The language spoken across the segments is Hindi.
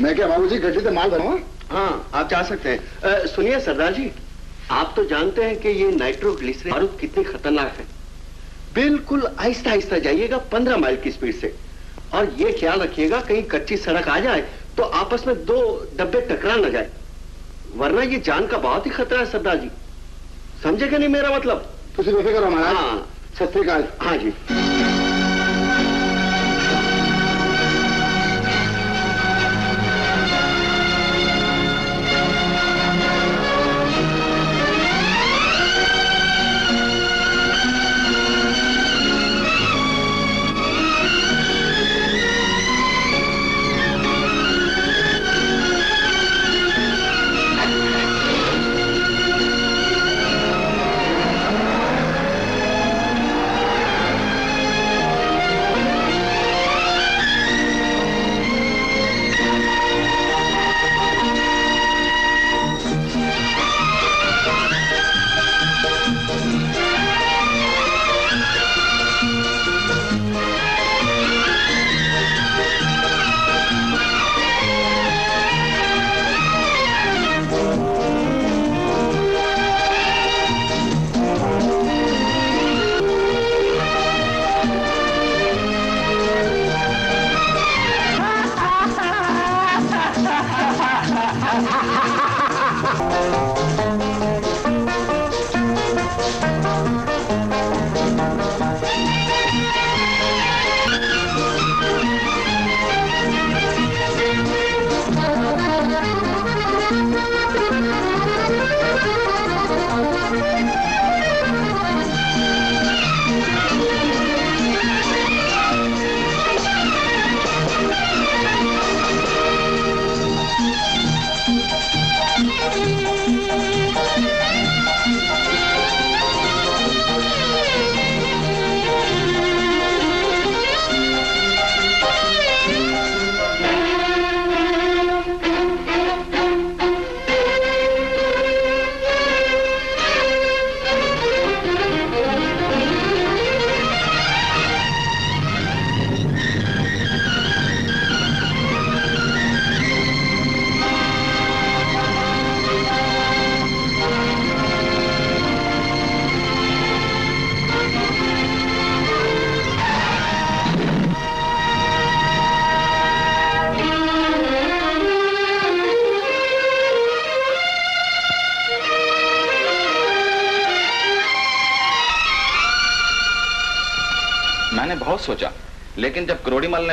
मैं क्या बाबू जी गड्ढे से तो माल भरवा हाँ आप जा सकते हैं। सुनिए सरदार जी आप तो जानते हैं कि ये नाइट्रोग्लिसरीन बारूद कितनी खतरनाक है। बिल्कुल आहिस्ता आहिस्ता जाइएगा पंद्रह माइल की स्पीड से। और ये ख्याल रखिएगा कहीं कच्ची सड़क आ जाए तो आपस में दो डब्बे टकरा न जाए। वरना ये जान का बहुत ही खतरा है सरदार जी। समझे क्या नहीं मेरा मतलब? तो तुझे करो महाराज। हाँ। सत्य हाँ जी।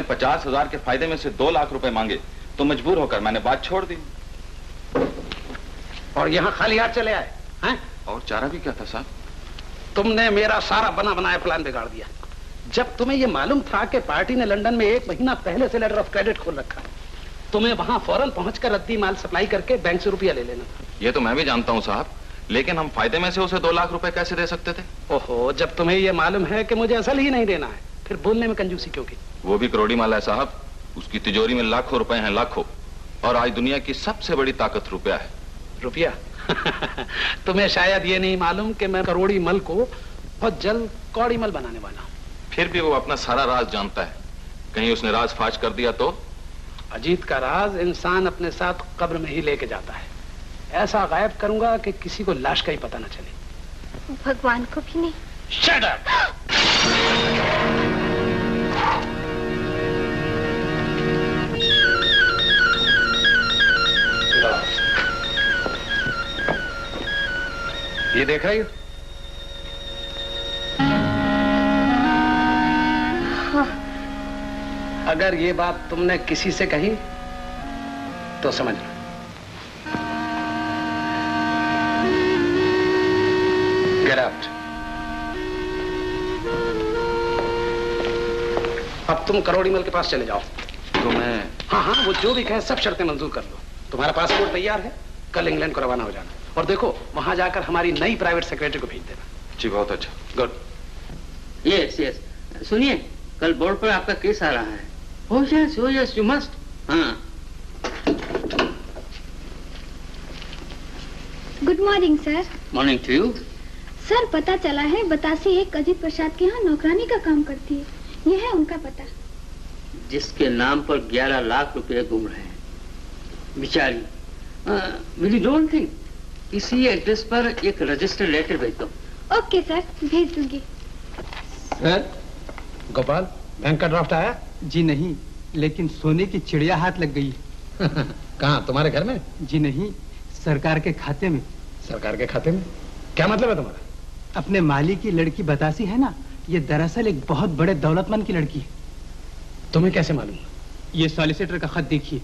पचास हज़ार के फ़ायदे में से दो लाख रुपए मांगे तो मजबूर होकर मैंने बात छोड़ दी। और यहाँ खाली हाथ चले आए हैं? और चारा भी क्या था साहब? तुमने मेरा सारा बना बनाया प्लान बिगाड़ दिया। जब तुम्हें यह मालूम था कि पार्टी ने लंदन में एक महीना पहले से लेटर ऑफ़ क्रेडिट खोल रखा तुम्हें वहाँ फ़ौरन पहुंचकर रद्दी माल सप्लाई करके बैंक से रुपया ले लेना था। ये तो मैं भी जानता हूँ साहब लेकिन हम फ़ायदे में से उसे दो लाख रुपए कैसे दे सकते थे? ओहो जब तुम्हें यह मालूम है कि मुझे असल ही नहीं देना है फिर बोलने में कंजूसी क्यों की? वो भी करोड़ी माल है साहब। उसकी तिजोरी में लाखों रुपए हैं लाखों। और आज दुनिया की सबसे बड़ी ताकत रुपया है। रुपया? तुम्हें शायद ये नहीं मालूम कि मैं करोड़ी मल को बहुत जल्द कौड़ी मल बनाने वाला हूँ। फिर भी वो अपना सारा राज जानता है। कहीं उसने राज फाश कर दिया तो? अजीत का राज इंसान अपने साथ कब्र में ही लेके जाता है। ऐसा गायब करूँगा कि किसी को लाश का ही पता न चले। भगवान को भी नहीं। Shut up! ये देख रही हो? अगर ये बात तुमने किसी से कही तो समझ लो। गेट आउट अब तुम करोड़ी मल के पास चले जाओ। तो मैं हाँ हाँ वो जो भी कहे सब शर्तें मंजूर कर लो। तुम्हारा पासपोर्ट तैयार है। कल इंग्लैंड को रवाना हो जाना। और देखो वहाँ जाकर हमारी नई प्राइवेट सेक्रेटरी को भेज देना। जी बहुत अच्छा। गुड यस यस सुनिए कल बोर्ड पर आपका केस आ रहा है। Oh yes oh yes you must हाँ। Good morning sir morning to you sir पता चला है बतासी एक अजीत प्रसाद के यहाँ नौकरानी का काम करती है। ये है उनका पता। जिसके नाम पर 11 लाख रुपए घूम रहे हैं। बिचारी विल यू डोंट थिंक इसी एड्रेस पर एक रजिस्टर्ड लेटर भेज दो ओके सर भेज दूँगी। सर गोपाल बैंक का ड्राफ्ट आया? जी नहीं लेकिन सोने की चिड़िया हाथ लग गई। कहाँ तुम्हारे घर में? जी नहीं सरकार के खाते में। सरकार के खाते में? क्या मतलब है तुम्हारा? अपने माली की लड़की बतासी है ना ये दरअसल एक बहुत बड़े दौलतमंद की लड़की है। तुम्हें कैसे मालूम? ये सॉलिसिटर का खत देखिए।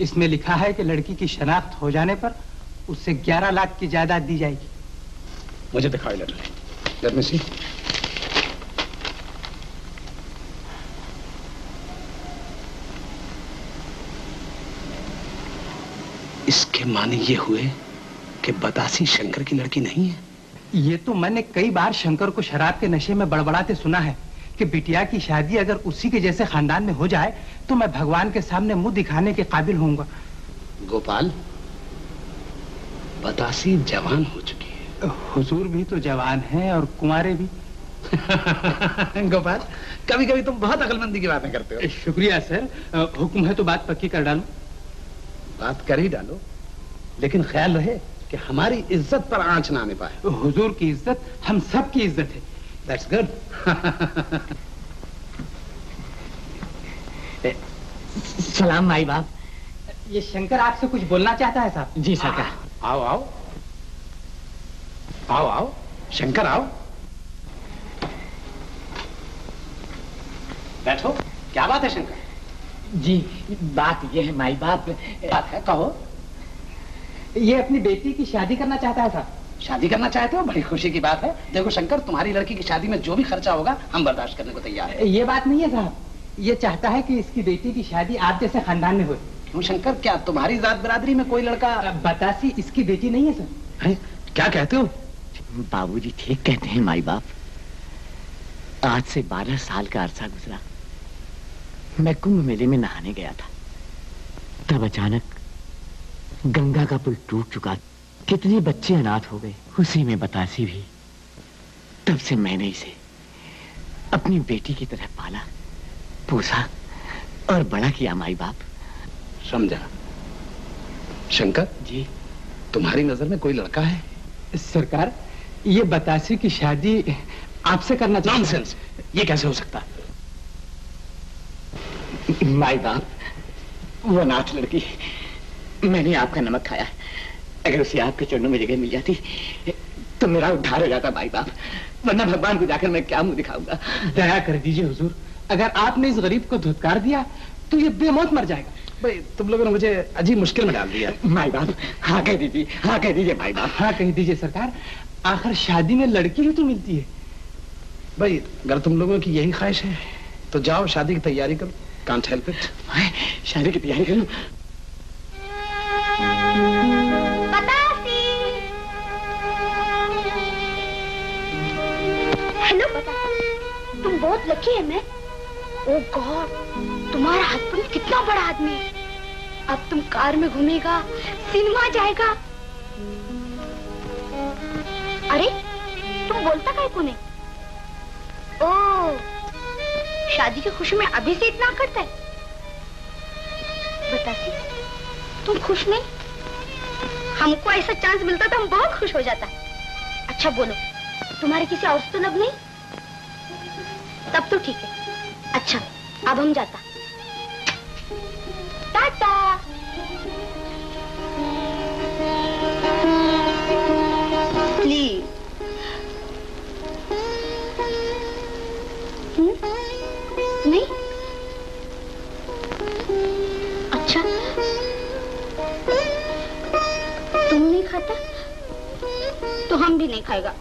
इसमें लिखा है कि लड़की की शनाख्त हो जाने पर उससे 11 लाख की जायदाद दी जाएगी। मुझे दिखाओ ये लेटर लेट मी सी इसके माने ये हुए कि बतासी शंकर की लड़की नहीं है। ये तो मैंने कई बार शंकर को शराब के नशे में बड़बड़ाते सुना है कि बिटिया की शादी अगर उसी के जैसे खानदान में हो जाए तो मैं भगवान के सामने मुँह दिखाने के काबिल होऊँगा। गोपाल बतासी जवान हो चुकी है। हुजूर भी तो जवान हैं और कुंवारे भी। गोपाल कभी कभी तुम बहुत अकलमंदी की बातें करते हो। शुक्रिया सर। हुक्म है तो बात पक्की कर डालो। बात कर ही डालो। लेकिन ख्याल रहे कि हमारी इज़्ज़त पर आँच ना आने पाए हुजूर की इज़्ज़त हम सब की इज़्ज़त है। दैट्स गुड सलाम माई बाप। ये शंकर आपसे कुछ बोलना चाहता है साहब। जी सरकार आओ आओ। आओ आओ। शंकर आओ। बैठो। क्या बात है शंकर? जी बात ये है माई बाप। बात है कहो। ये अपनी बेटी की शादी करना चाहता है साहब। शादी करना चाहते हो? बड़ी खुशी की बात है। देखो शंकर तुम्हारी लड़की की शादी में जो भी खर्चा होगा हम बर्दाश्त करने को तैयार है। ये बात नहीं है साहब। ये चाहता है कि इसकी बेटी की शादी आप जैसे खानदान में हो। शंकर क्या तुम्हारी जात बिरादरी में कोई लड़का बतासी इसकी बेटी नहीं है सर। है? क्या कहते हो? बाबूजी ठीक कहते हैं माई बाप। आज से बारह साल का अरसा गुजरा। मैं कुंभ मेले में नहाने गया था। तब अचानक गंगा का पुल टूट चुका। कितने बच्चे अनाथ हो गए उसी में बतासी भी। तब से मैंने इसे अपनी बेटी की तरह पाला पोसा और बड़ा किया माई बाप। समझा। शंकर? जी। तुम्हारी नज़र में कोई लड़का है? सरकार ये बतासी की शादी आपसे करना चाहता है। नॉनसेंस ये कैसे हो सकता? माई बाप वो अनाथ लड़की। मैंने आपका नमक खाया। अगर उसे आपके चरणों में जगह मिल जाती तो मेरा उद्धार हो जाता माई बाप। वरना भगवान को जाकर मैं क्या मुँह दिखाऊँगा? दया कर दीजिए हुजूर। अगर आपने इस गरीब को धुतकार दिया तो ये बेमौत मर जाएगा। भाई तुम लोगों ने मुझे अजीब मुश्किल में डाल दिया। माई बाप हाँ कह दीजिए हाँ कह दीजिए माई बाप। हाँ कह दीजिए सरकार आखिर शादी में लड़की भी तो मिलती है। भाई अगर तुम लोगों की यही ख्वाहिश है तो जाओ शादी की तैयारी करो। कांट हेल्प इट शादी की तैयारी करो? हेलो तुम बहुत लकी है मैं। ओ गॉड तुम्हारा हस्बैंड कितना बड़ा आदमी है। अब तुम कार में घूमेगा, सिनेमा जाएगा। अरे, तुम बोलता काय को नहीं? ओ, शादी की खुशी में अभी से इतना करता है। बतासी तुम खुश नहीं? हमको ऐसा चांस मिलता तो हम बहुत खुश हो जाता। अच्छा बोलो, तुम्हारे किसी और से तो लब नहीं? तब तो ठीक है। अच्छा अब हम जाता। टाटा नहीं अच्छा। तुम नहीं खाता? तो हम भी नहीं खाएगा।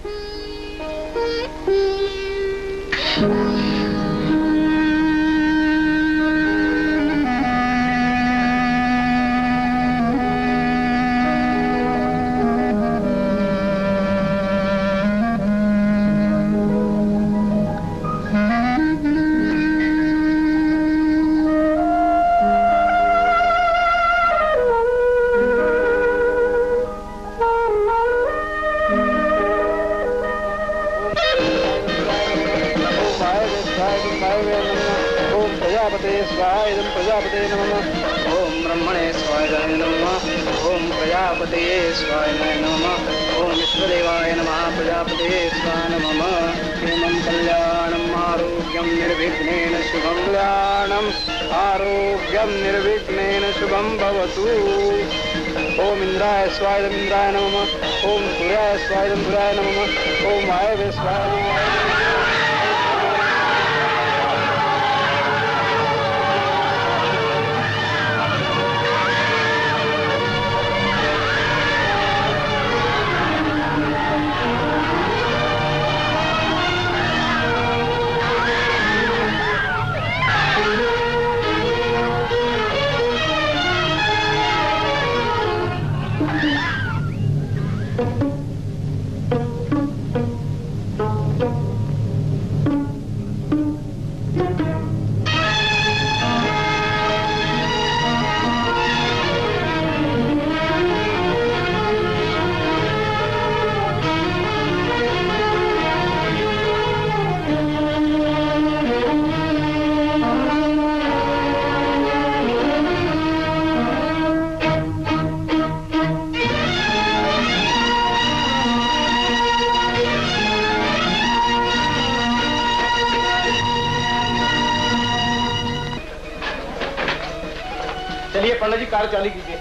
कार चालू कीजिए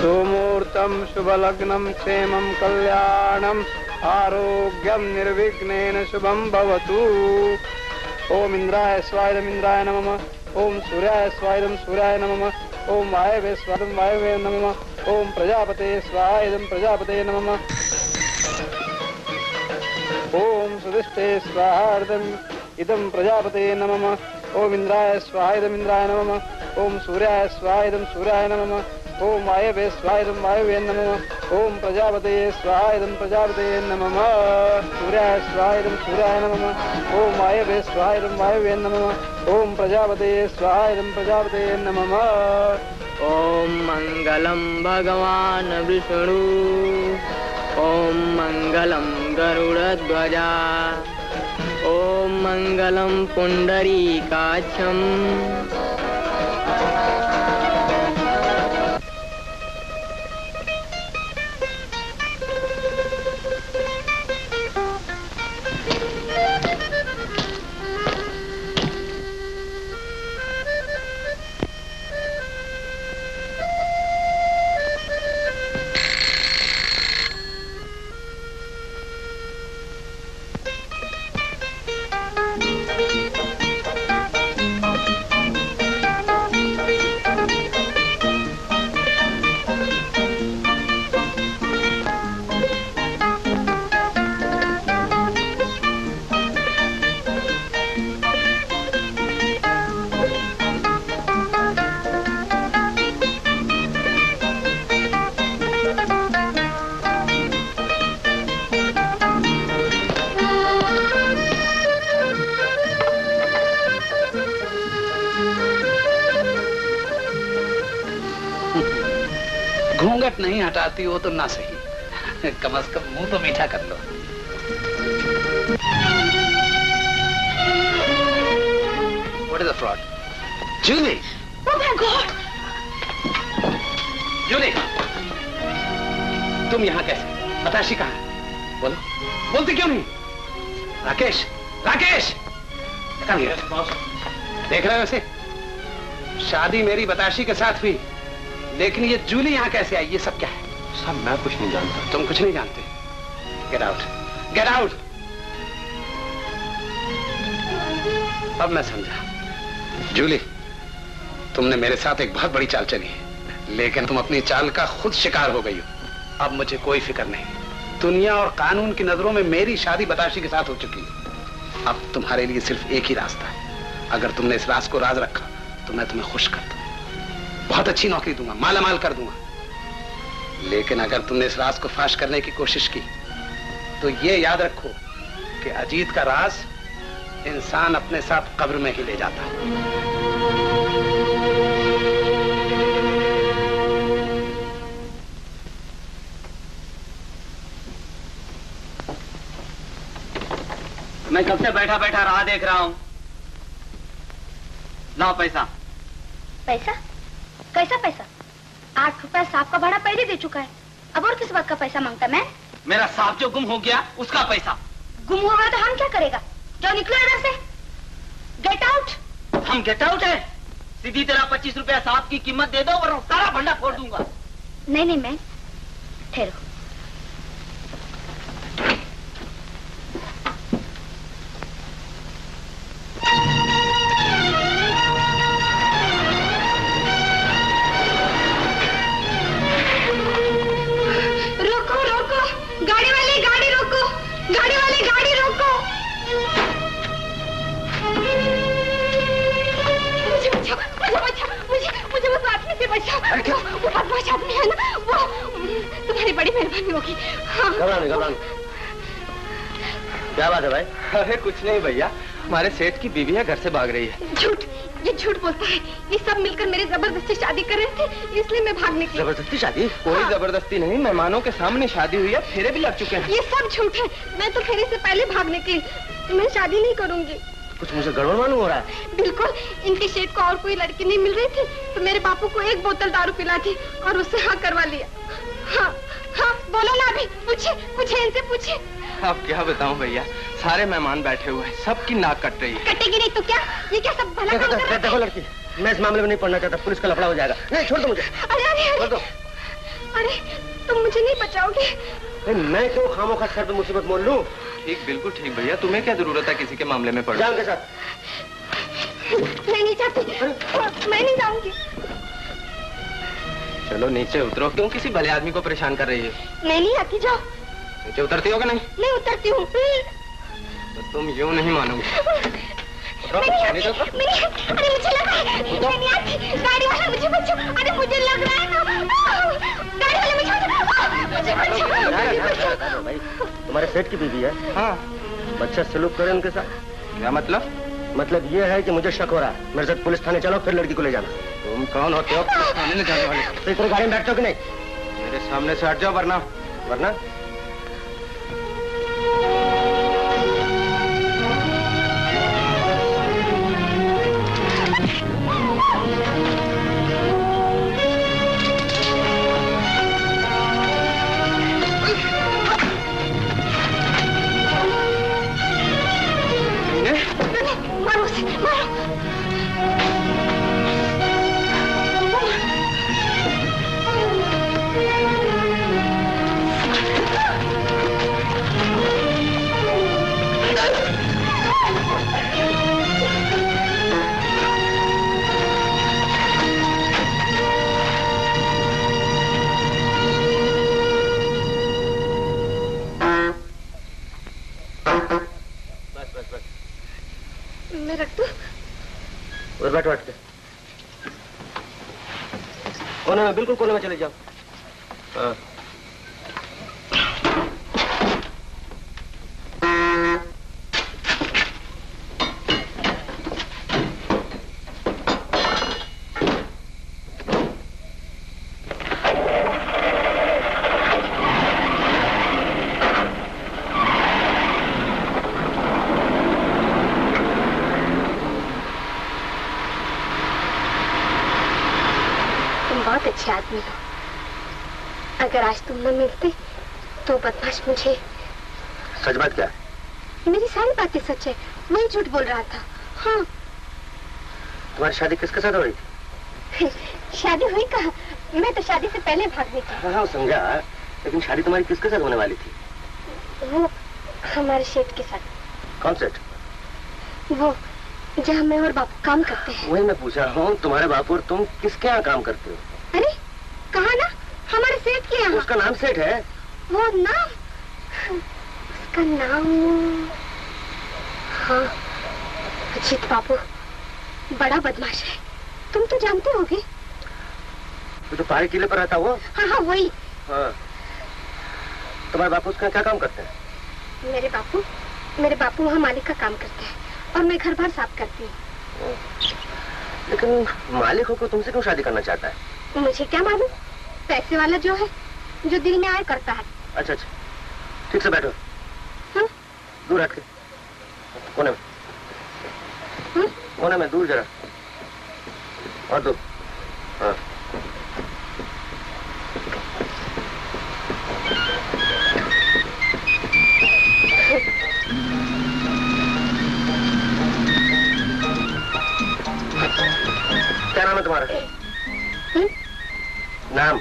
सुमूर्तं शुभलग्नं, क्षेमं कल्याणम्, आरोग्यं निर्विघ्नेन शुभं भवतु। ॐ इन्द्राय स्वायदम् इन्द्राय नमः। ॐ सूर्याय स्वायदं सूर्याय नमः। ओम वायवे स्वादं वायवे नमः। ॐ प्रजापते स्वायदं प्रजापते नमः। ॐ सुदिष्टे स्वाहार्दम्। इदं प्रजापते नमः। ॐ इन्द्राय स्वाहायदम्, इन्द्राय नमः। ॐ सूर्याय स्वाहायदं सूर्याय नमः। ॐ वायवे स्वाहायदं वायवे नमः। ॐ प्रजापते स्वाहायदं प्रजापते नमः। सूर्याय स्वाहायदं सूर्याय नमः। ॐ वायवे स्वाहायदं वायवे नमः। ॐ प्रजापते स्वाहायदं प्रजापते नमः। ॐ मङ्गलं भगवान् विष्णु। ॐ मङ्गलं गरुडध्वजा। ॐ मङ्गलं पुण्डरीकाक्षम् नहीं हो तो ना सही। कम से कम मुँह तो मीठा कर लो। What is the fraud? Julie! Oh my God! Julie तुम यहाँ कैसे? बताशी कहाँ? बोलो। बोलती क्यों नहीं? राकेश! राकेश. देख रहे हो इसे शादी मेरी बताशी के साथ हुई। लेकिन ये जूली यहाँ कैसे आई? ये सब क्या है? साहब मैं कुछ नहीं जानता। तुम कुछ नहीं जानते। गेट आउट गेट आउट अब मैं समझा। जूली तुमने मेरे साथ एक बहुत बड़ी चाल चली है। लेकिन तुम अपनी चाल का खुद शिकार हो गई हो। अब मुझे कोई फ़िक्र नहीं। दुनिया और कानून की नज़रों में मेरी शादी बताशी के साथ हो चुकी है। अब तुम्हारे लिए सिर्फ़ एक ही रास्ता है। अगर तुमने इस राज को राज रखा तो मैं तुम्हें खुश कर दूँगा। बहुत अच्छी नौकरी दूँगा। माला माल कर दूँगा। लेकिन अगर तुमने इस राज को फाश करने की कोशिश की तो ये याद रखो कि अजीत का राज इंसान अपने साथ कब्र में ही ले जाता है। मैं कब से बैठा बैठा राह देख रहा हूँ। लाओ पैसा। पैसा? कैसा पैसा? आठ रुपया साहब का भाड़ा पहले दे चुका है। अब और किस बात का पैसा माँगता मैं? मेरा साहब जो गुम हो गया उसका पैसा। गुम हो गया तो हम क्या करेगा? जो निकलो इधर से। गेट आउट हम गेट आउट है। सीधी तरह पच्चीस रुपया साहब की कीमत दे दो और सारा भंडा फोड़ दूँगा। नहीं नहीं मैं ठहरो। अरे कुछ नहीं भैया। हमारे सेठ की बीवी है घर से भाग रही है। झूठ ये झूठ बोलता है। ये सब मिलकर मेरी ज़बरदस्ती शादी कर रहे थे इसलिए मैं भाग निकली ज़बरदस्ती शादी? कोई हाँ। ज़बरदस्ती नहीं मेहमानों के सामने शादी हुई है फेरे भी लग चुके हैं। ये सब झूठ है। मैं तो फेरे से पहले भाग निकली मैं शादी नहीं करूँगी। कुछ मुझे गड़बड़ मालूम हो रहा है? बिल्कुल इनके शेठ को और कोई लड़की नहीं मिल रही थी तो मेरे बापू को एक बोतल दारू पिला दी और उससे हाँ करवा लिया। हाँ हाँ बोलो ना अभी पूछे पूछे इनसे पूछे अब क्या बताऊँ भैया? सारे मेहमान बैठे हुए हैं सबकी नाक कट रही है। कटेगी नहीं तो क्या? ये क्या सब भला देखो काम कर देखो, देखो लड़की मैं इस मामले में नहीं पढ़ना चाहता पुलिस का लफड़ा हो जाएगा। नहीं छोड़ दो मुझे। अरे अरे छोड़ अरे दो। अरे तुम मुझे नहीं बचाओगे? नहीं, मैं क्यों खामों खा सर पे मुसीबत मोल लू? ठीक बिल्कुल ठीक भैया। तुम्हें क्या ज़रूरत है किसी के मामले में पड़ना जान के? साथ। मैं नहीं चाहती। मैं नहीं जाऊँगी। चलो नीचे उतरो। क्यों किसी भले आदमी को परेशान कर रही है? मैं नहीं आती जाओ। नीचे उतरती होगा नहीं? मैं उतरती हूँ। तो तुम यूँ नहीं मानोगे। अरे मुझे लगा है, गाड़ी वाला मुझे बचाओ अरे मुझे लग रहा है ना। गाड़ी वाला मुझे मुझे बचाओ भाई तुम्हारे सेठ की बीवी है। हाँ। बच्चा सलूक करे उनके साथ। क्या मतलब? मतलब ये है कि मुझे शक हो रहा है। मेरे साथ पुलिस थाने चलो फिर लड़की को ले जाना। तुम कौन होते हो? पुलिस थाने ले जाने वाले। तो तरह गाड़ी में बैठते हो कि नहीं? मेरे सामने से हट जाओ वरना वरना Thank you. मैं रख दूँ? और बैठो बैठ। कोने में बिल्कुल कोने में चले जाओ। हाँ तुम बहुत अच्छे आदमी हो अगर आज तुम न मिलते तो बदमाश मुझे। सच बात क्या? मेरी सारी बातें सच है। मैं झूठ बोल रहा था। हाँ। तुम्हारी शादी किसके साथ हो रही थी शादी हुई कहा? मैं तो शादी से पहले भाग गई हाँ हाँ समझा। लेकिन शादी तुम्हारी किसके साथ होने वाली थी? थी वो हमारे शेठ के साथ। कौन सेठ? वो जहाँ मैं और बापू काम करते हैं। वही मैं पूछा हूँ तुम्हारे बापू और तुम किसके यहाँ काम करते हो अरे कहा ना हमारे सेठ के यहाँ उसका नाम सेठ है। वो नाम? उसका नाम? हाँ अजीत बाबू बड़ा बदमाश है। तुम तो जानते होगे। तो पहाड़ी किले पर रहता वो हाँ हाँ वही। हाँ। तुम्हारे बापू उसका क्या काम करते हैं? मेरे बापू? मेरे बापू वहाँ मालिक का काम करते हैं और मैं घर बार साफ़ करती हूँ। लेकिन मालिक होकर तुमसे क्यों शादी करना चाहता है? मुझे क्या मालूम? पैसे वाला जो है जो दिल में आए करता है। अच्छा अच्छा। ठीक से बैठो। हाँ? दूर हट के। कोने में। हम्म? कोने में दूर जरा। और दो। हाँ। क्या नाम है तुम्हारा? हम्म? नाम।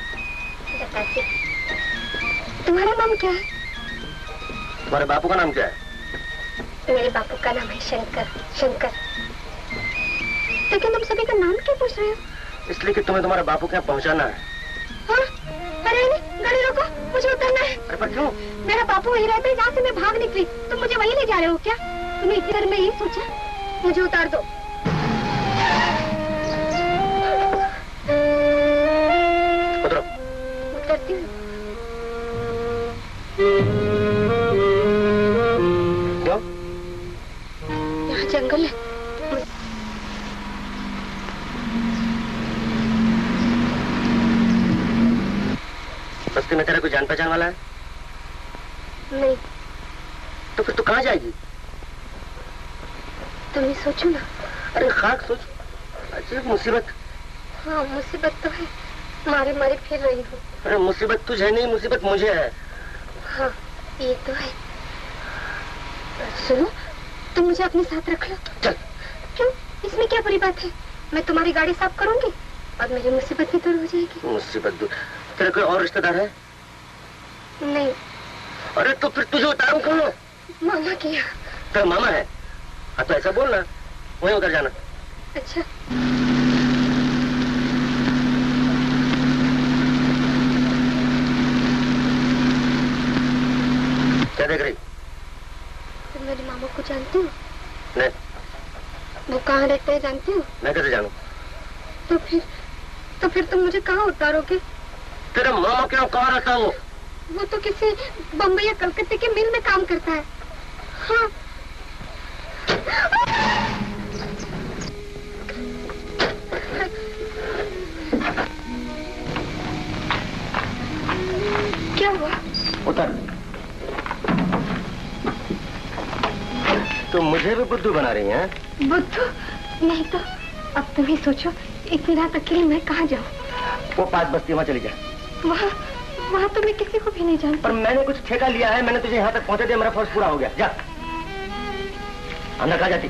तुम्हारा नाम क्या है? तुम्हारे बापू का नाम क्या है? मेरे बापू का नाम है शंकर शंकर। लेकिन तुम सभी का नाम क्यों पूछ रहे हो? इसलिए कि तुम्हें तुम्हारे बापू के यहाँ पहुँचाना है। हाँ? अरे गाड़ी रोको मुझे उतरना है। अरे पर क्यों? मेरा बापू वही रहता है जहाँ से मैं भाग निकली। तुम मुझे वही ले जा रहे हो क्या? तुम्हें इतनी देर में ये सोचा मुझे उतार दो। यहाँ जंगल है। बस्ती में तेरा कोई जान पहचान वाला है? नहीं। तो फिर तू कहाँ जाएगी? तुम ही सोचो ना। अरे खाक सोच। अजीब मुसीबत। हाँ मुसीबत तो है। मारे मारे फिर रही हूँ। अरे मुसीबत तुझे नहीं मुसीबत मुझे है हाँ। ये तो है। सुनो तुम मुझे अपने साथ रख लो। चल। क्यों? इसमें क्या बुरी बात है? मैं तुम्हारी गाड़ी साफ़ करूँगी और मेरी मुसीबत भी दूर हो जाएगी। मुसीबत दूर? तेरा कोई और रिश्तेदार है? नहीं। अरे तो फिर तुझे उतारू कहाँ मामा के यहाँ तेरा मामा है। हाँ तो ऐसा बोलना। वहीं उतर जाना। अच्छा। क्या देख रही तुम मेरे मामा को जानती हो? नहीं। वो कहाँ रहते हैं जानती हो? मैं कैसे जानू? तो फिर तो फिर तुम मुझे कहाँ उतारोगे? तेरा मामा क्यों कहाँ रहता है वो? वो तो किसी बम्बई या कलकत्ते के मिल में काम करता है। हाँ। क्या हुआ? उतर। तो मुझे भी बुद्धू बना रही है? बुद्धू नहीं तो अब तुम ही सोचो इतनी रात अकेले मैं कहाँ जाऊँ? वो पाँच बस्ती वहाँ चली जाए वहाँ वहाँ तो मैं किसी को भी नहीं जानती। पर मैंने कुछ ठेका लिया है मैंने तुझे यहाँ तक पहुँचा दिया मेरा फ़र्ज़ पूरा हो गया। जा। अंदर कहा जाती?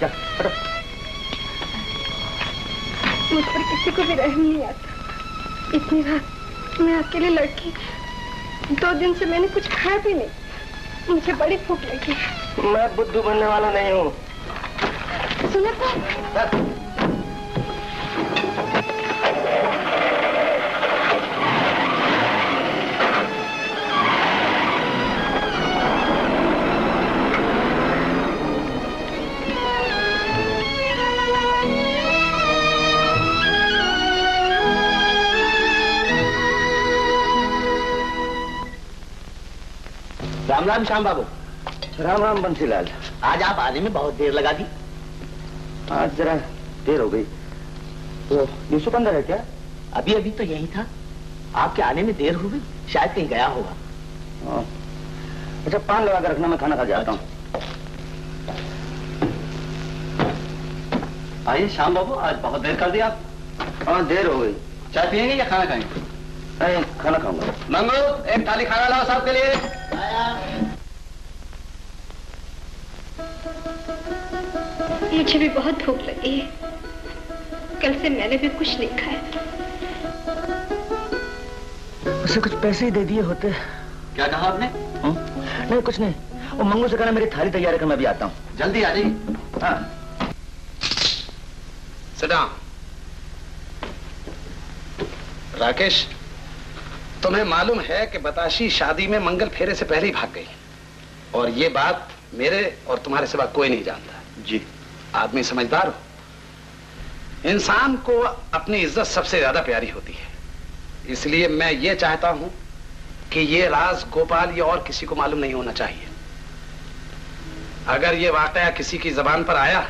जा हटो। मुझ पर किसी को भी रहम नहीं आता। इतनी रात मैं अकेली लड़की दो दिन से मैंने कुछ खाया भी नहीं। मुझे बड़ी भूख लगी। मैं बुद्धू बनने वाला नहीं हूँ। सुनो राम राम श्याम बाबू। राम राम बंसीलाल। आज आप आने में बहुत देर लगा दी। आज जरा देर हो गई। तो यूसुफ अंदर है क्या? अभी अभी तो यही था। आपके आने में देर हो गई। शायद कहीं गया होगा। हाँ। अच्छा पान लगा कर रखना मैं खाना खा आता हूँ। आइए श्याम बाबू आज बहुत देर कर दी आप। हाँ देर हो गई। चाय पियेंगे या खाना खाएँगे? खाना खाऊँगा। मंगो एक थाली खाना लाओ साहब के लिए। मुझे भी बहुत भूख लगी है। कल से मैंने भी कुछ नहीं खाया। उसे कुछ पैसे ही दे दिए होते। क्या कहा आपने? हम्म? नहीं कुछ नहीं। वो मंगू से कहना मेरी थाली तैयार कर मैं भी आता हूँ। जल्दी आ जाइए। हाँ। राकेश? तुम्हें मालूम है कि बताशी शादी में मंगल फेरे से पहले ही भाग गई। और ये बात मेरे और तुम्हारे सिवा कोई नहीं जानता। जी। आदमी समझदार हो। इंसान को अपनी इज़्ज़त सबसे ज़्यादा प्यारी होती है। इसलिए मैं ये चाहता हूँ कि ये राज गोपाल या और किसी को मालूम नहीं होना चाहिए। अगर ये वाकया किसी की जबान पर आया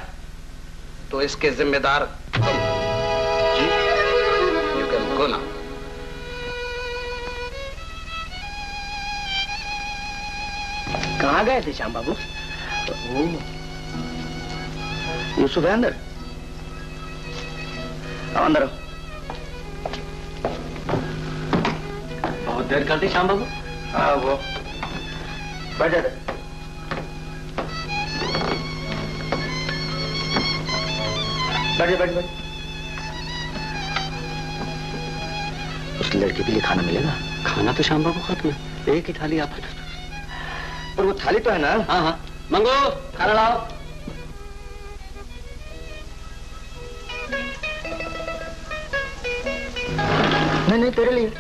तो इसके जिम्मेदार तुम जी। यू कैन गो ना कहाँ गए थे श्याम बाबू? यूसुफ है अंदर? अंदर बहुत देर कर दी श्याम बाबू। हाँ वो। बैठ जा बैठ बैठ बैठ उस लड़के के लिए खाना मिलेगा? खाना तो श्याम बाबू खत्म है एक ही थाली आप पर वो थाली तो है ना? हाँ हाँ। मंगो खाना लाओ। नहीं नहीं तेरे लिए।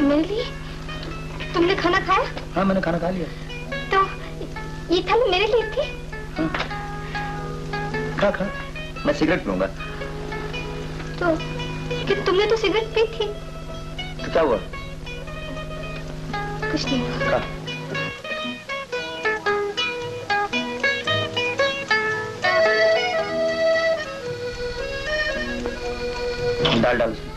मेरे लिए? तुमने खाना खाया? हाँ मैंने खाना खा लिया। तो ये थाली मेरे लिए थी? हाँ। खा खा। मैं सिगरेट पीऊँगा। तो कि तुमने तो सिगरेट पी थी। तो क्या हुआ? कुछ नहीं खा। डाल उसमें।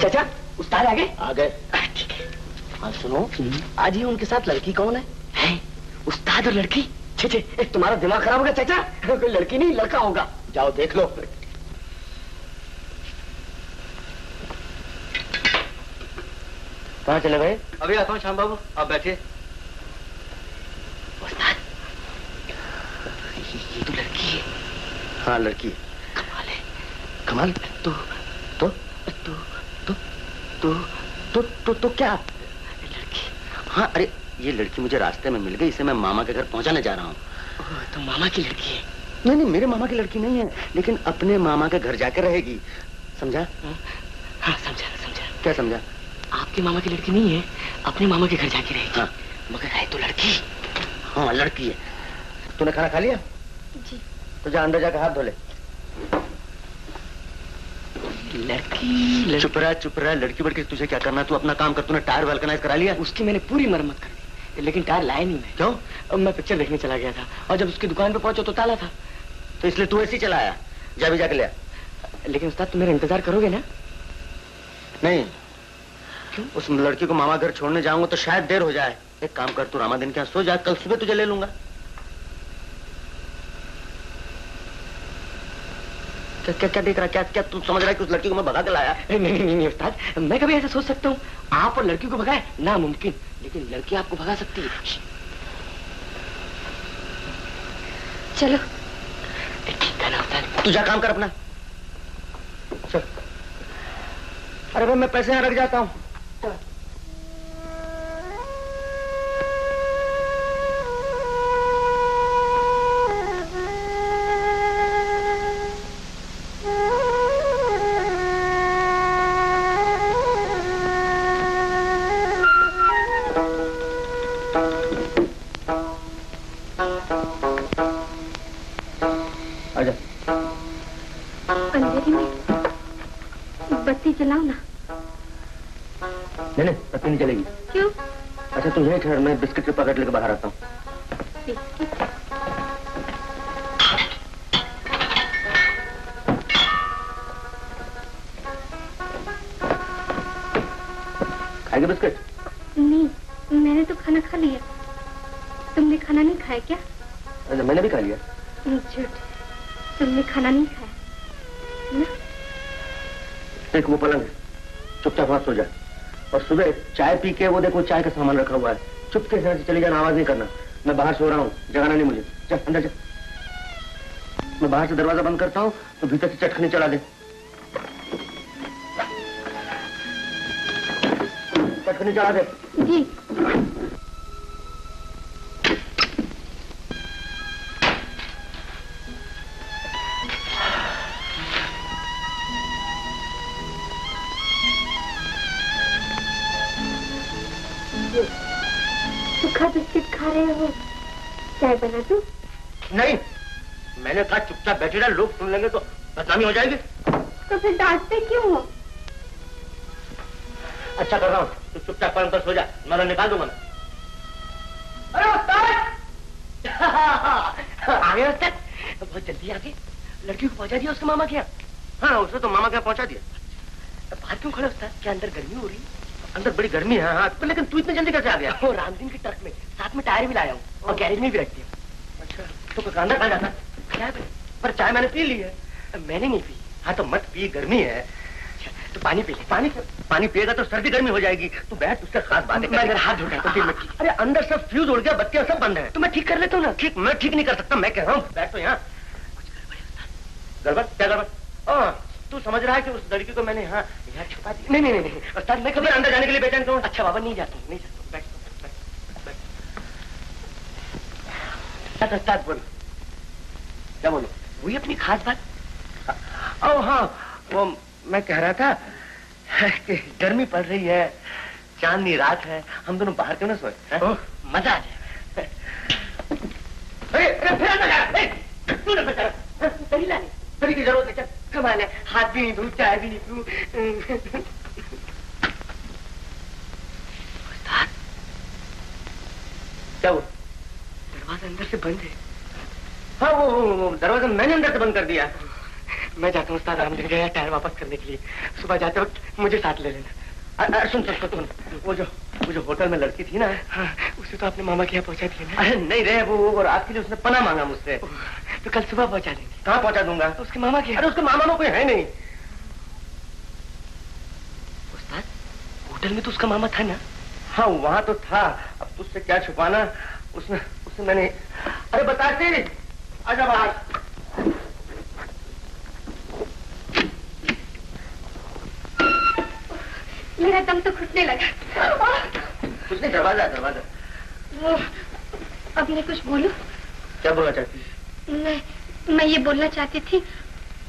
चाचा उस्ताद आ गए? आ गए। ठीक है। सुनो आज ही उनके साथ लड़की कौन है, है? उस्ताद और लड़की? छे छे तुम्हारा दिमाग खराब होगा चाचा। कोई लड़की नहीं लड़का होगा। जाओ देख लो। कहाँ चले गए? अभी आता हूँ श्याम बाबू। आप बैठिए उस्ताद ये, ये तो लड़की है हाँ लड़की। कमाल है। कमाल? तो तो तो तो तो तो तो, तो क्या? लड़की। हाँ अरे ये लड़की मुझे रास्ते में मिल गई इसे मैं मामा के घर पहुँचाने जा रहा हूँ। तो मामा की लड़की है। नहीं नहीं मेरे मामा की लड़की नहीं है लेकिन अपने मामा के घर जाकर रहेगी। समझा? हाँ समझा समझा। क्या समझा? आपके मामा की लड़की नहीं है अपने मामा के घर जाके रहेगी। हाँ। मगर है तो लड़की। हाँ लड़की है। तूने खाना खा लिया? जी। तो जा अंदर जाकर हाथ धो ले। लड़की लड़की। चुप रहा चुप रहा। लड़की बड़की तुझे क्या करना तू अपना काम कर तूने टायर वल्कनाइज करा लिया? उसकी मैंने पूरी मरम्मत कर दी लेकिन टायर लाया नहीं मैं। क्यों? अब मैं पिक्चर देखने चला गया था और जब उसकी दुकान पे पहुँचा तो ताला था। तो इसलिए तू ऐसे ही चला जा भी जाके ले आ। लेकिन उस्ताद तुम मेरा इंतज़ार करोगे ना? नहीं। उस लड़की को मामा घर छोड़ने जाऊँगा तो शायद देर हो जाए। एक काम कर तू रामा दिन के यहाँ सो जा कल सुबह तुझे ले लूँगा। क्या क्या देख रहा क्या क्या तू समझ रहा है कि उस लड़की को मैं भगा के लाया? नहीं नहीं नहीं, नहीं उस्ताद मैं कभी ऐसा सोच सकता हूँ। आप और लड़की को भगाए नामुमकिन। लेकिन लड़की आपको भगा सकती है। चलो। ठीक है ना उस्ताद? तू जा काम कर अपना। चल। अरे भाई मैं पैसे यहाँ रख जाता हूँ। ठहर मैं बिस्किट के पैकेट लेकर बाहर आता हूँ। खाएगे बिस्किट? नहीं मैंने तो खाना खा लिया। तुमने खाना नहीं खाया क्या? अच्छा, मैंने भी खा लिया। झूठ तुमने खाना नहीं खाया ना? एक वो पलंग है चुपचाप वहाँ सो जा। और सुबह चाय पी के वो देखो चाय का सामान रखा हुआ है। चुपके से चली जाना, आवाज़ नहीं करना। मैं बाहर सो रहा हूँ, जगाना नहीं मुझे। चल, अंदर चल। मैं बाहर से दरवाज़ा बंद करता हूँ तो भीतर से चटखनी चला दे। चटखनी चला दे। जी। चुपचाप लोग सुन लेंगे तो बदनामी हो जाएगी। तो फिर डांटते क्यों हो? अच्छा कर रहा हूँ। तू चुपचाप पर सो जा। मैं निकाल दूँगा मैं। अरे उस्ताद! आ गए उस्ताद। बहुत जल्दी आ गए। लड़की को पहुँचा दिया उसके मामा के यहाँ। हाँ उसने तो मामा के यहाँ पहुँचा दिया। बाहर क्यों खड़े होता है क्या अंदर गर्मी हो रही है? अंदर बड़ी गर्मी है हाँ। तो लेकिन तू इतने जल्दी कैसे आ गया? वो रामदीन की ट्रक में। साथ में टायर भी लाया हूँ। और गैरेज में भी रख दिया अच्छा। तो अंदर कहाँ जाता? क्या है पर चाय मैंने पी ली है। मैंने नहीं पी। हाँ तो मत पी गर्मी है। तो पानी पी ले। पानी पानी पिएगा तो सर्दी गर्मी हो जाएगी। तू बैठ उससे खास बात मैं हाथ तो ठीक अरे अंदर सब फ्यूज उड़ गया बत्तियाँ सब बंद है। तो मैं ठीक कर लेता हूँ ना? ठीक मैं ठीक नहीं कर सकता मैं कह रहा हूँ। बैठ तो यहाँ। गड़बड़ क्या गड़बड़? हाँ तू समझ रहा है कि उस लड़की को मैंने यहाँ यहाँ छुपा दिया। नहीं नहीं नहीं नहीं। उस्ताद मैं कभी अंदर जाने के लिए बेचैन क्यों अच्छा बाबा नहीं जाता नहीं जाता बैठ बैठ, बैठ उस्ताद बोलो। क्या बोलो? वही अपनी खास बात? ओ हाँ वो मैं कह रहा था कि गर्मी पड़ रही है चांदनी रात है हम दोनों बाहर क्यों ना सोए मज़ा आ जाए। हाँ, तेरी की ज़रूरत है कमाल है हाथ भी नहीं धू चाय भी नहीं पीऊं। क्या दरवाज़ा अंदर से बंद है। हाँ वो, वो, वो दरवाज़ा मैंने अंदर से बंद कर दिया। मैं जाता हूँ उस्ताद रामदीन गया टायर वापस करने के लिए। सुबह जाते वक्त मुझे साथ ले लेना। अ, अ, सुन सुन सुन सुन। वो जो वो जो होटल में लड़की थी ना। हाँ उसे तो आपने मामा के यहाँ पहुँचा दिया ना? अरे नहीं रहे वो वो रात के लिए उसने पना मांगा मुझसे। तो कल सुबह पहुँचा देंगे। कहाँ पहुँचा दूँगा? तो उसके मामा के अरे उसके मामा में कोई है नहीं। उस्ताद होटल में तो उसका मामा था ना? हाँ वहाँ तो था। अब तुझसे क्या छुपाना? उसने उसने मैंने अरे बताते। आजा बाहर। मेरा दम तो घुटने लगा। कुछ नहीं दरवाज़ा दरवाज़ा। वो अब मैं कुछ बोलूँ। क्या बोलना चाहती? मैं मैं ये बोलना चाहती थी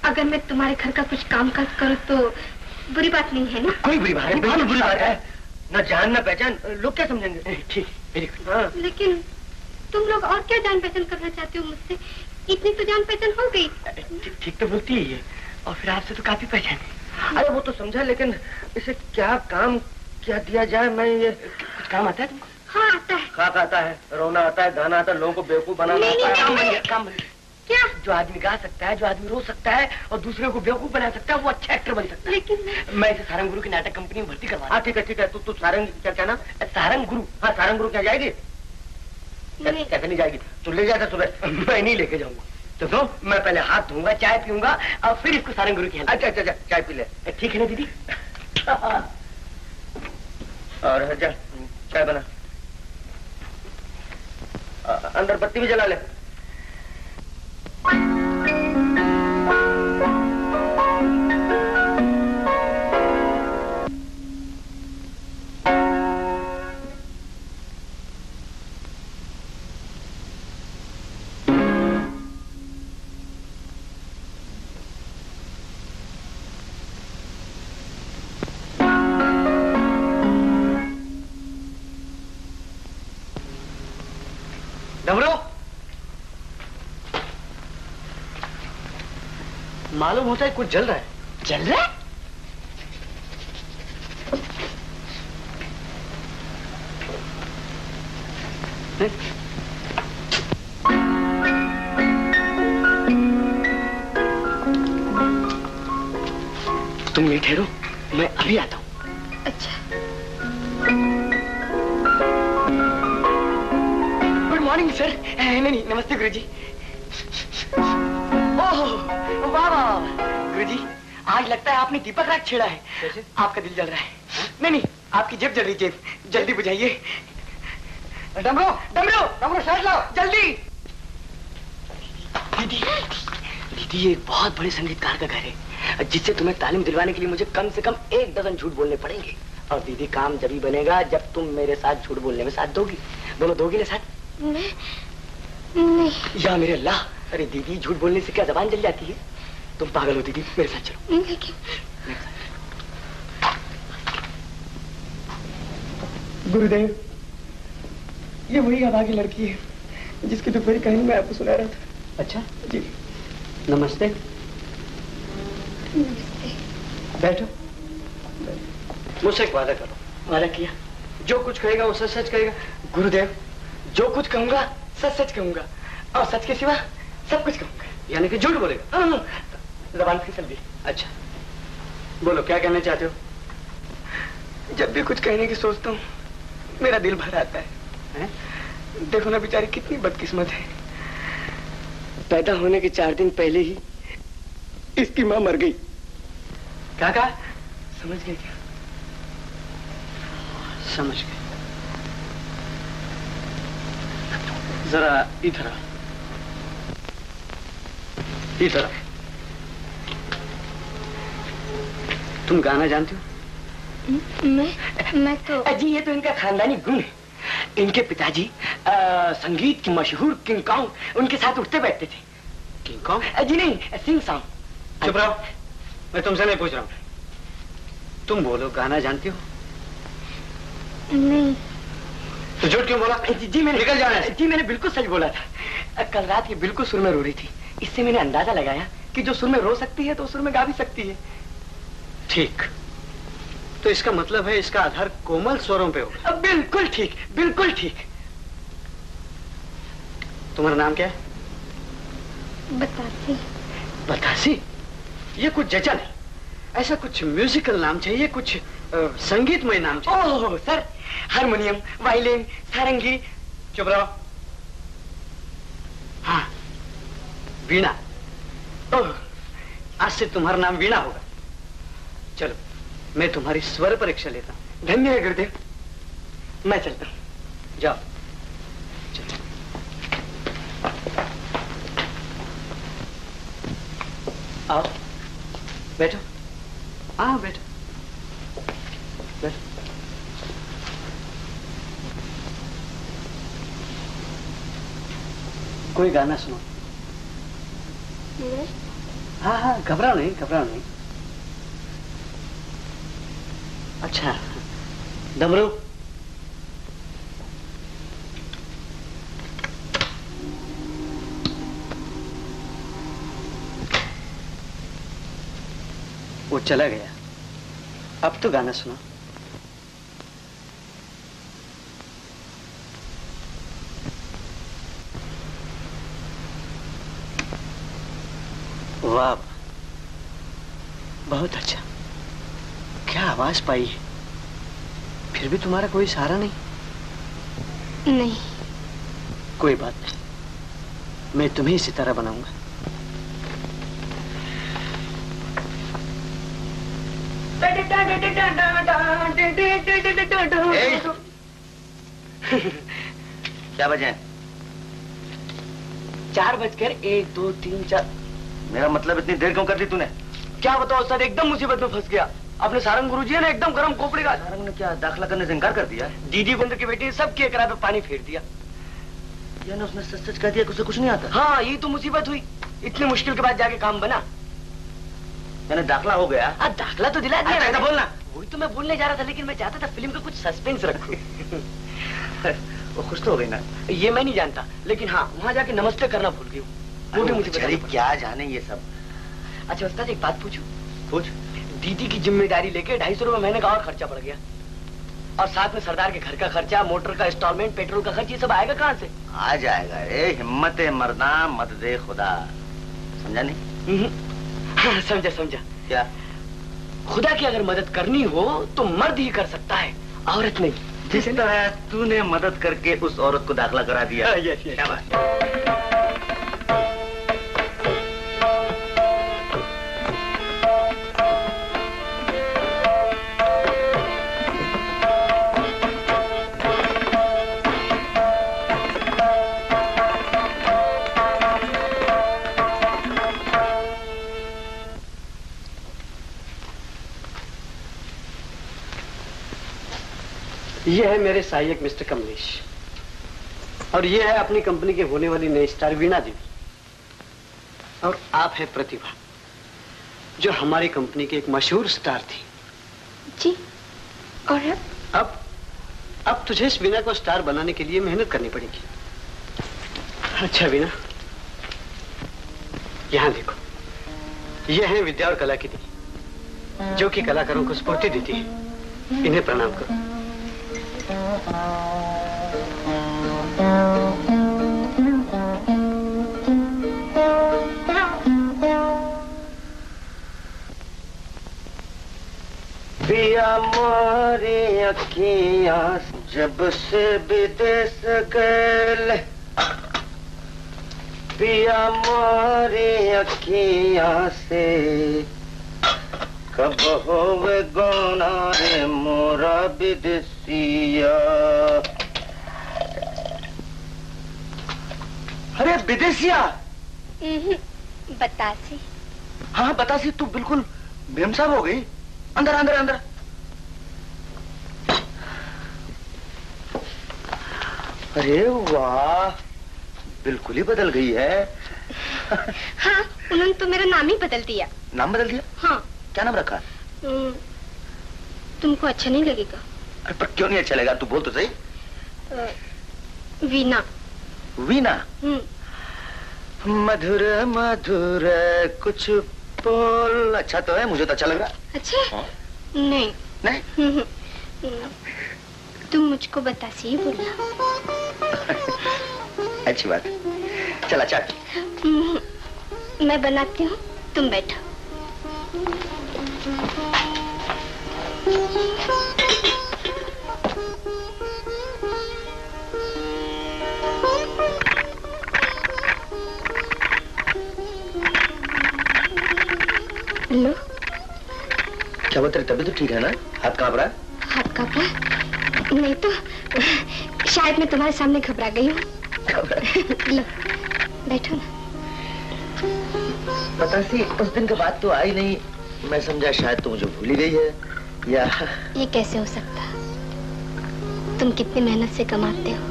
अगर मैं तुम्हारे घर का कुछ काम काज करूँ तो बुरी बात नहीं है ना? कोई बुरी बात है बिल्कुल बुरी बात है। न जान ना पहचान लोग क्या समझेंगे? ठीक हाँ। लेकिन तुम लोग और क्या जान पहचान करना चाहते हो मुझसे? इतनी तो जान पहचान हो गई। ठीक तो बोलती ही है। और फिर आपसे तो काफ़ी पहचाने अरे वो तो समझा लेकिन इसे क्या काम क्या दिया जाए मैं ये कुछ काम आता है? तुमको हाँ आता है। खाक आता है रोना आता है गाना आता है लोगों को बेवकूफ़ बनाना नहीं, आता काम है। बन गया काम बन गया क्या? जो आदमी गा सकता है जो आदमी रो सकता है और दूसरे को बेवकूफ़ बना सकता है वो अच्छा एक्टर बन सकता है। लेकिन मैं इसे सारंग गुरु की नाटक कंपनी में भर्ती करवा हाँ ठीक है ठीक है तू तू सारंग क्या क्या नाम? सारंग गुरु हाँ सारंग गुरु क्या जाएगी कैसे नहीं जाएगी। तू ले जाता सुबह मैं नहीं लेके जाऊँगा। तो दो, मैं पहले हाथ धोऊँगा, चाय पीऊँगा, और फिर इसको सारंग गुरु की अच्छा अच्छा अच्छा चाय पी ले। ठीक है ना, दीदी? और चाय बना। अंदर बत्ती भी जला ले। मालूम होता है कुछ जल रहा है। जल रहा है? छेड़ा है। कैसे? आपका दिल जल रहा है। नहीं नहीं आपकी जेब जल रही जेब। जल्दी बुझाइए। डमरो डमरो डमरो शायद लाओ जल्दी। दीदी दीदी ये एक बहुत बड़े संगीतकार का घर है जिससे तुम्हें तालीम दिलवाने के लिए मुझे कम से कम एक दर्जन झूठ बोलने पड़ेंगे। और दीदी काम जब ही बनेगा जब तुम मेरे साथ झूठ बोलने में साथ दोगी। दोनों दोगी ना साथ? मैं नहीं। या मेरे अल्लाह? अरे दीदी झूठ बोलने से क्या जबान जल जाती है? तुम पागल हो दीदी मेरे साथ चलो। गुरुदेव ये वही अभागी लड़की है जिसकी दोपहरी कहानी मैं आपको सुना रहा था। अच्छा। जी। नमस्ते। बैठो। मुझसे एक वादा करो। वादा किया। जो कुछ कहेगा वो सच सच कहेगा। गुरुदेव जो कुछ कहूँगा सच सच कहूँगा। और सच के सिवा सब कुछ कहूँगा। यानी कि झूठ बोलेगा। हाँ, हाँ। जबान फिसल दी अच्छा। बोलो क्या कहना चाहते हो? जब भी कुछ कहने की सोचता हूँ मेरा दिल भर आता है, हैं? देखो ना बेचारी कितनी बदकिस्मत है। पैदा होने के चार दिन पहले ही इसकी माँ मर गई। क्या कहा? समझ गए क्या? समझ गए। जरा इधर आ इधर तुम गाना जानते हो? मैं मैं तो जी ये तो इनका खानदानी गुण है। इनके पिताजी संगीत के मशहूर किंग कॉन्ग उनके साथ उठते बैठते थे। King Kong? जी नहीं सिंग। सॉन्ग चुप रहो। मैं तुमसे नहीं पूछ रहा हूँ। तुम बोलो गाना जानती हो? नहीं। तो झूठ क्यों बोला? जी, जी मैंने निकल जाना है। जी मैंने बिल्कुल सच बोला था। कल रात ये बिल्कुल सुर में रो रही थी। इससे मैंने अंदाज़ा लगाया कि जो सुर में रो सकती है तो सुर में गा भी सकती है। ठीक। तो इसका मतलब है इसका आधार कोमल स्वरों पे होगा। बिल्कुल ठीक बिल्कुल ठीक। तुम्हारा नाम क्या है? बताती। बतासी? ये कुछ जचा नहीं। ऐसा कुछ म्यूजिकल नाम चाहिए कुछ संगीतमय नाम चाहिए। ओह सर हारमोनियम वायलिन सारंगी। चुप रहो। हाँ वीणा। ओह आज से तुम्हारा नाम वीणा होगा। चलो। मैं तुम्हारी स्वर परीक्षा लेता हूँ। धन्य है गुरुदेव। मैं चलता हूँ। जाओ। आओ। बैठो। बैठो। बैठो। कोई गाना सुनो। हाँ हाँ घबराओ नहीं घबराओ नहीं। अच्छा। डमरू। वो चला गया। अब तो गाना सुनो। वाह बहुत अच्छा आवाज़ पाई है। फिर भी तुम्हारा कोई सहारा नहीं? नहीं। कोई बात नहीं। मैं तुम्हें इसी तरह बनाऊँगा। क्या बजे चार बजकर एक दो तीन चार। मेरा मतलब इतनी देर क्यों कर दी तूने? क्या बताओ सर? एकदम मुसीबत में फंस गया। अपने सारंग गुरु जी है ना एकदम गर्म खोपड़ी का। सारंग ने क्या दाखला करने से इनकार कर दिया दीदी बंद की बेटी सब किए करा पे पानी फेर दिया। यानी उसने सच सच कह दिया कि उसे कुछ नहीं आता? हाँ ये तो मुसीबत हुई। इतनी मुश्किल के बाद जाके काम बना। यानी दाखला हो गया। आ, दाखला तो दिला दिया अच्छा, बोलना। वही तो मैं बोलने जा रहा था लेकिन मैं चाहता था फ़िल्म का कुछ सस्पेंस रखूँ। वो खुश तो हो गई ना? ये मैं नहीं जानता लेकिन हाँ वहाँ जाके नमस्ते करना भूल गई हूँ। वो भी मुझे। क्या जाने ये सब? अच्छा उस्ताद एक बात पूछूँ? पूछ। दीदी की ज़िम्मेदारी लेके ढाई सौ रुपए महीने का और खर्चा पड़ गया। और साथ में सरदार के घर का खर्चा मोटर का इंस्टॉलमेंट पेट्रोल का खर्च ये सब आएगा कहाँ से? आ जाएगा ए हिम्मत मरना मत दे खुदा। समझा नहीं? हाँ, समझा समझा। क्या? खुदा की अगर मदद करनी हो तो मर्द ही कर सकता है औरत नहीं। जिस तरह तूने मदद करके उस औरत को दाखला करा दिया। हाँ, यस, यस। ये है मेरे सहायक मिस्टर कमलेश। और ये है अपनी कंपनी के होने वाली नई स्टार वीणा देवी। और आप है प्रतिभा जो हमारी कंपनी की एक मशहूर स्टार थी। जी और अब? अब अब तुझे इस वीणा को स्टार बनाने के लिए मेहनत करनी पड़ेगी। अच्छा वीणा यहाँ देखो। ये है विद्या और कला की दी जो कि कलाकारों को स्फूर्ति देती है। इन्हें प्रणाम करो। जब से विदेश गए। पिया मोरी अखियाँ से कब होवे गोना मोरा विदेशिया अरे विदेशिया! बतासी। हाँ बतासी तू बिल्कुल बेमसाब हो गई। अंदर अंदर अंदर। अरे वाह बिल्कुल ही बदल गई है। हाँ उन्होंने तो मेरा नाम ही बदल दिया। नाम बदल दिया? हाँ। क्या नाम रखा? तुमको अच्छा नहीं लगेगा। पर क्यों नहीं अच्छा लगा तू बोल तो सही। वीना वीना हम्म, मधुर मधुर कुछ बोल। अच्छा तो है मुझे तो अच्छा लग रहा। अच्छा? हाँ। नहीं। नहीं? हम्म, हम्म, तुम मुझको बतासी ही बोलना अच्छी बात। चला चाट हम्म, मैं बनाती हूँ तुम बैठो। लो क्या बता रही तबीयत तो ठीक है ना? हाथ काँप रहा है? हाथ काँप रहा है? नहीं तो शायद मैं तुम्हारे सामने घबरा गई हूँ। लो बैठो ना। पता सी उस दिन के बाद तो आई नहीं। मैं समझा शायद तो मुझे भूल ही गई है या ये कैसे हो सकता? तुम कितनी मेहनत से कमाते हो।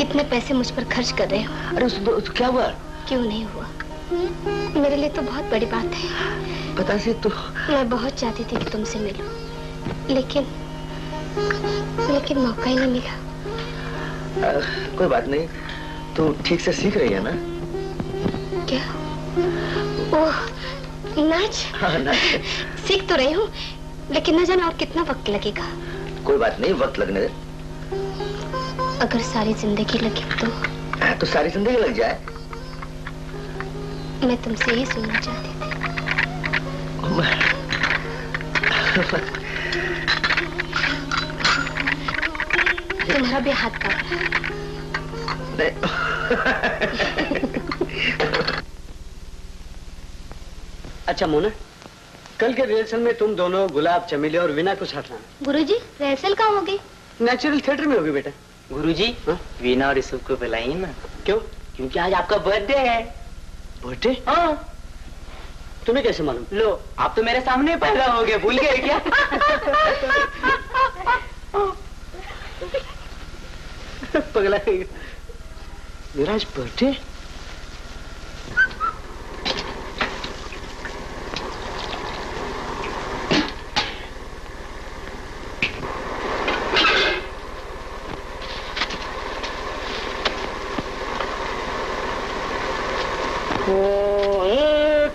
कितने पैसे मुझ पर खर्च कर रहे हो? अरे उस, उस क्या हुआ? क्यों नहीं हुआ? मेरे लिए तो बहुत बड़ी बात है। पता सी तो मैं बहुत चाहती थी कि तुमसे मिलूं, लेकिन लेकिन मौका ही नहीं मिला। आ, कोई बात नहीं। तू ठीक से सीख रही है ना? क्या? ओह नाच? हाँ ना सीख तो रही हूँ लेकिन न जाने और कितना वक्त लगेगा। कोई बात नहीं वक्त लगने दे। अगर सारी ज़िंदगी लगी तो? तो सारी ज़िंदगी लग जाए। मैं तुमसे ही सुनना चाहती थी। तुम्हारा भी हाथ है। अच्छा मोना कल के रिहर्सल में तुम दोनों गुलाब चमेली और वीना को साथ लाना। गुरुजी रिहर्सल कहाँ होगी? नेचुरल थिएटर में होगी बेटा। गुरुजी वीना और ऋषभ को बुलाइए ना। क्यों? क्योंकि आज आपका बर्थडे है। बर्थडे हाँ। तुम्हें कैसे मालूम? लो आप तो मेरे सामने ही पैदा हो गए भूल गए क्या? पगला मेरा आज बर्थडे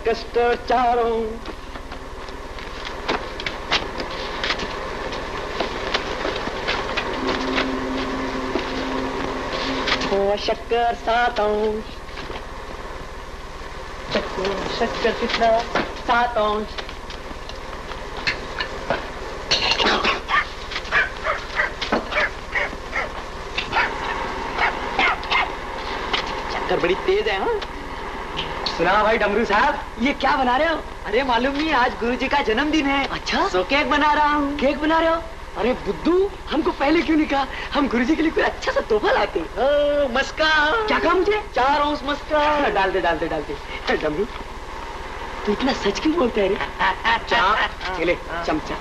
कस्टर्ड चारों। शक्कर सात। शक्कर कितना? सात। शक्कर बड़ी तेज है हाँ? सुना भाई डमरू साहब ये क्या बना रहे हो? अरे मालूम नहीं आज गुरुजी का जन्मदिन है। अच्छा? सो केक बना रहा हूँ। केक बना रहे हो? अरे बुद्धू हमको पहले क्यों नहीं कहा? हम गुरुजी के लिए कोई अच्छा सा तोहफा लाते मस्का। क्या कहा मुझे? चार औंस मस्का। डाल दे डाल दे डाल दे। डमरू तू इतना सच क्यों बोलते है रे? चमचा।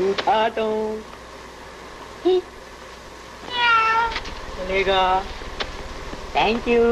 उठाटो चलेगा थैंक यू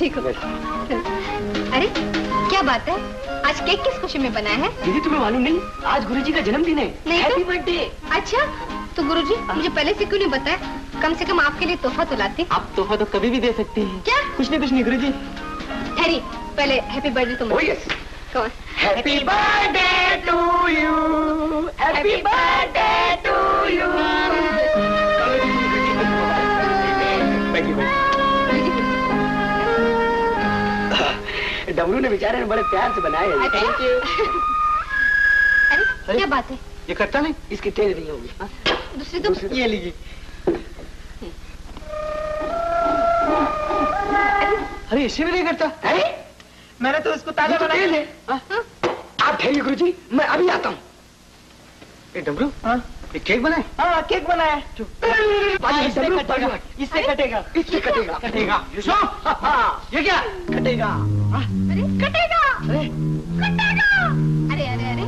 ठीक हो। अरे क्या बात है? आज केक किस खुशी में बनाया है? दीदी तुम्हें मालूम नहीं। आज गुरुजी का जन्मदिन है। नहीं हैप्पी तो? बर्थडे अच्छा तो गुरुजी मुझे पहले से क्यों नहीं बताया? कम से कम आपके लिए तोहफा तो लाती। आप तोहफा तो कभी भी दे सकती हैं। क्या? कुछ नहीं कुछ नहीं गुरुजी। हैरी पहले हैप्पी बर्थडे तुम on. Happy birthday to you happy birthday to you डमरू ने बेचारे ने बड़े प्यार से बनाया है। थैंक यू अरे क्या बात है? ये कट्टा नहीं? इसकी तेज नहीं होगी। हाँ? दूसरी तो। ये लीजिए। अरे इससे भी नहीं करता। अरे मैंने तो इसको ताज़ा ये तो बनाया। तेल है। हाँ? आप ठहरिए गुरुजी मैं अभी आता हूँ। ये डमरू हाँ। केक बनाए? हाँ केक बनाया हाँ, इससे कटेगा। इससे कटेगा। इससे कटेगा। कटेगा। यशो ये क्या? कटेगा। अरे कटेगा। अरे। कटेगा। अरे अरे अरे।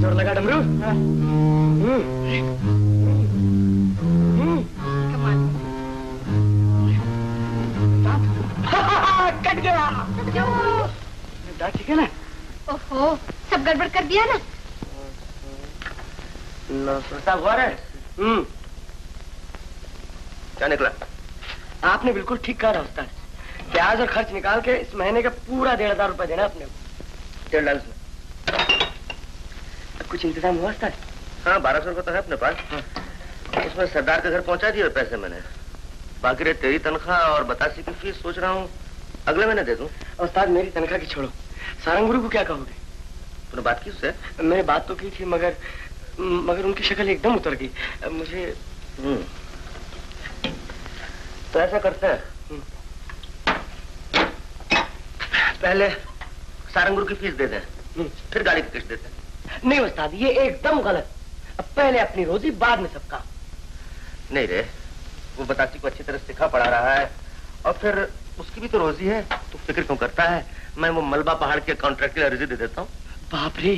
ज़ोर लगा डमरू। हम्म, हम्म। कमाल कट गया। दांत ठीक है ना? ओहो सब गड़बड़ कर दिया ना? साहब हुआ है? हम्म। क्या निकला? आपने बिल्कुल ठीक कहा उस्ताद ब्याज और खर्च निकाल के इस महीने का पूरा डेढ़ हज़ार रुपए देना अपने को डेढ़ लाख कुछ इंतज़ाम हुआ उस्ताद हाँ बारह सौ रुपये तो है अपने पास। हाँ। उसमें सरदार के घर पहुँचा दिए पैसे मैंने। बाकी रे तेरी तनख्वाह और बतासी की फ़ीस सोच रहा हूँ अगले महीने दे दूँ। उस्ताद मेरी तनख्वाह की छोड़ो। सारंग गुरु को क्या कहोगे? तूने बात की उससे? मैंने बात तो की थी मगर मगर उनकी शक्ल एकदम उतर गई। मुझे हम्म। तो ऐसा करते हैं। पहले सारंगुरु की फ़ीस दे दें फिर गाड़ी की किस्त देते हैं नहीं उस्ताद ये एकदम गलत। अब पहले अपनी रोजी बाद में सबका। नहीं रे वो बताती को अच्छी तरह सिखा पढ़ा रहा है और फिर उसकी भी तो रोजी है तू फ़िक्र क्यों करता है? मैं वो मलबा पहाड़ के कॉन्ट्रैक्ट के अर्जी दे देता हूँ। बाप रे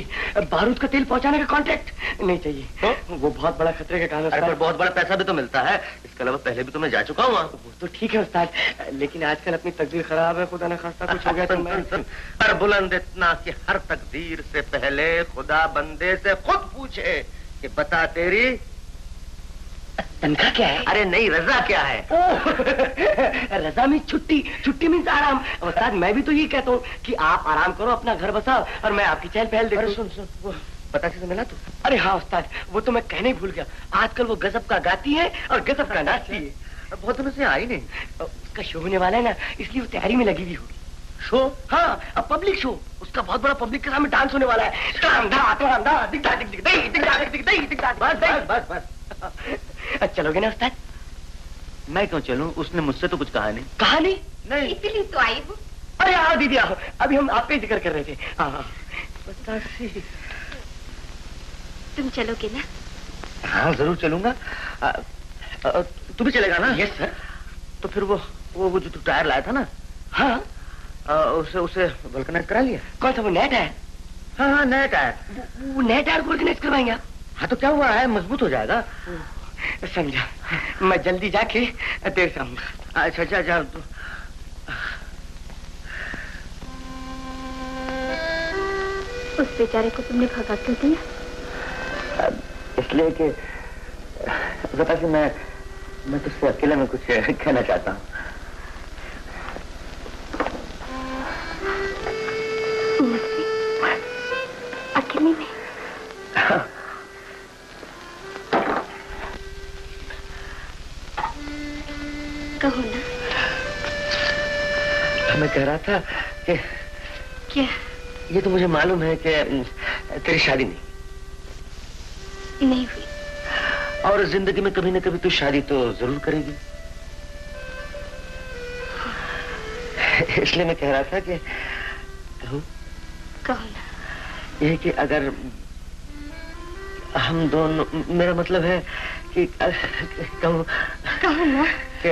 बारूद का तेल पहुँचाने का कॉन्ट्रैक्ट नहीं चाहिए। वो बहुत बड़ा खतरे का काम है पर बहुत बड़ा पैसा भी तो मिलता है। इसके अलावा पहले भी तो मैं जा चुका हूँ वो तो ठीक है उस्ताद लेकिन आजकल अपनी तकदीर खराब है खुदा ना खास्ता कुछ हो गया तो मैं। पर बुलंद इतना कि हर तकदीर से पहले खुदा बंदे से खुद पूछे कि बता तेरी तनख्वाह क्या है? अरे नहीं रजा क्या है? रजा में छुट्टी। छुट्टी मीन्स आराम। उस्ताद मैं भी तो ये कहता हूँ कि आप आराम करो अपना घर बसाओ और मैं आपकी चहल पहल देखूँ। सुन सुन वो बतासी से मिला तू? अरे हाँ उस्ताद वो तो मैं कहने ही भूल गया। आजकल वो गजब का गाती है और गजब का नाचती है। बहुत दिनों से आई नहीं। उसका शो होने वाला है ना इसलिए वो तैयारी में लगी हुई होगी। शो? हाँ अब पब्लिक शो। उसका बहुत बड़ा पब्लिक के सामने डांस होने वाला है। बस बस बस बस। चलोगे ना उस्ताद? मैं क्यों चलूँ? उसने मुझसे तो कुछ कहा नहीं। कहा नहीं। नहीं इसीलिए तो आई हूँ अरे आओ दीदी आओ। अभी हम आपका ज़िक्र कर रहे थे। हाँ हाँ। तुम चलोगे ना? हाँ ज़रूर चलूँगा। तू भी चलेगा ना? यस सर तो फिर वो वो वो जो तू टायर लाया था ना? हाँ। आ, उसे उसे वल्कनाइज करा लिया। कौन सा वो नेट है हाँ हाँ नया टायर। वो, नेट टायर को ऑर्गेनाइज करवाएँगे आप? हाँ तो क्या हुआ है? मज़बूत हो जाएगा। समझा मैं जल्दी जाके देर से आऊँगा। अच्छा अच्छा अच्छा। तो, उस बेचारे को तुमने भगा क्यों दिया? इसलिए कि बता कि मैं मैं तुझसे अकेले में कुछ कहना चाहता हूँ। अकेले में? कहो ना। मैं कह रहा था कि क्या? ये तो मुझे मालूम है कि तेरी शादी नहीं। नहीं हुई। और ज़िंदगी में कभी न कभी तू शादी तो ज़रूर करेगी। इसलिए मैं कह रहा था कि कहूँ। कहो ना। ये कि अगर हम दोनों मेरा मतलब है कि कहूँ। कहो ना। कि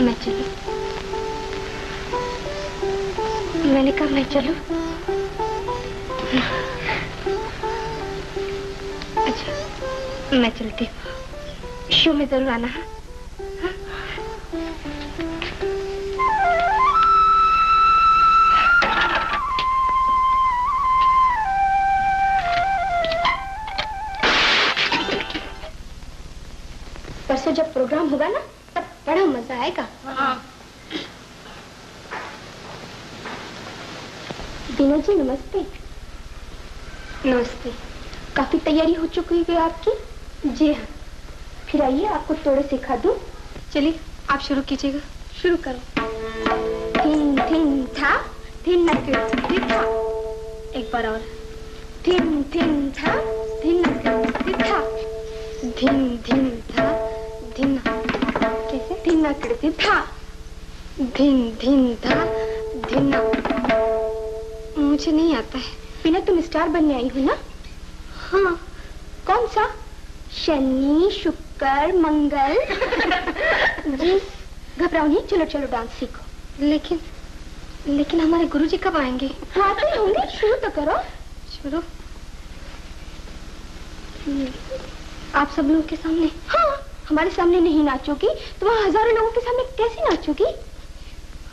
मैं चलूँ? मैंने कहा मैं चलू। अच्छा मैं चलती हूँ। शो में ज़रूर आना, है? परसों जब प्रोग्राम होगा ना बड़ा मज़ा आएगा। दीना जी नमस्ते। नमस्ते। काफ़ी तैयारी हो चुकी है आपकी? जी हाँ। फिर आइए आपको थोड़े सिखा दूँ। चलिए आप शुरू कीजिएगा। शुरू करो। थिन थिन था थिन था। एक बार और। थिन थिन था थिन था। धिन धिन धिन नकल था। धिन धिन था धिन मुझे नहीं आता है। बिना तुम स्टार बनने आई हो ना? हाँ। कौन सा? शनि शुक्र मंगल। जी। घबराओ नहीं चलो चलो डांस सीखो। लेकिन लेकिन हमारे गुरुजी कब आएँगे? आते ही होंगे। शुरू तो करो। शुरू। हम्म, आप सब लोग के सामने। हाँ। हमारे सामने नहीं नाचोगी तो वहाँ हज़ारों लोगों के सामने कैसे नाचोगी?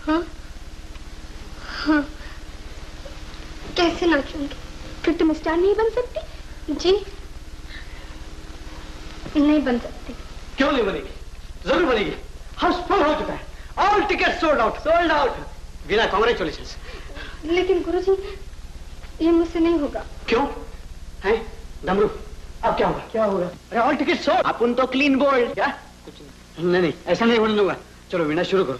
हाँ? हाँ। कैसे नाचूँगी? फिर तुम स्टार नहीं बन सकती? जी। नहीं बन सकती। क्यों नहीं बनेगी? ज़रूर बनेगी। हाउसफुल हो चुका है। All ticket sold out sold out बिना कॉन्ग्रेचुलेशन लेकिन गुरुजी ये मुझसे नहीं होगा। क्यों? है? डमरू। अब क्या होगा? क्या होगा? अरे ऑल टिकट सोल्ड अपन तो क्लीन बोल्ड क्या? कुछ नहीं। नहीं नहीं ऐसा नहीं होने दूँगा। चलो वीणा शुरू करो।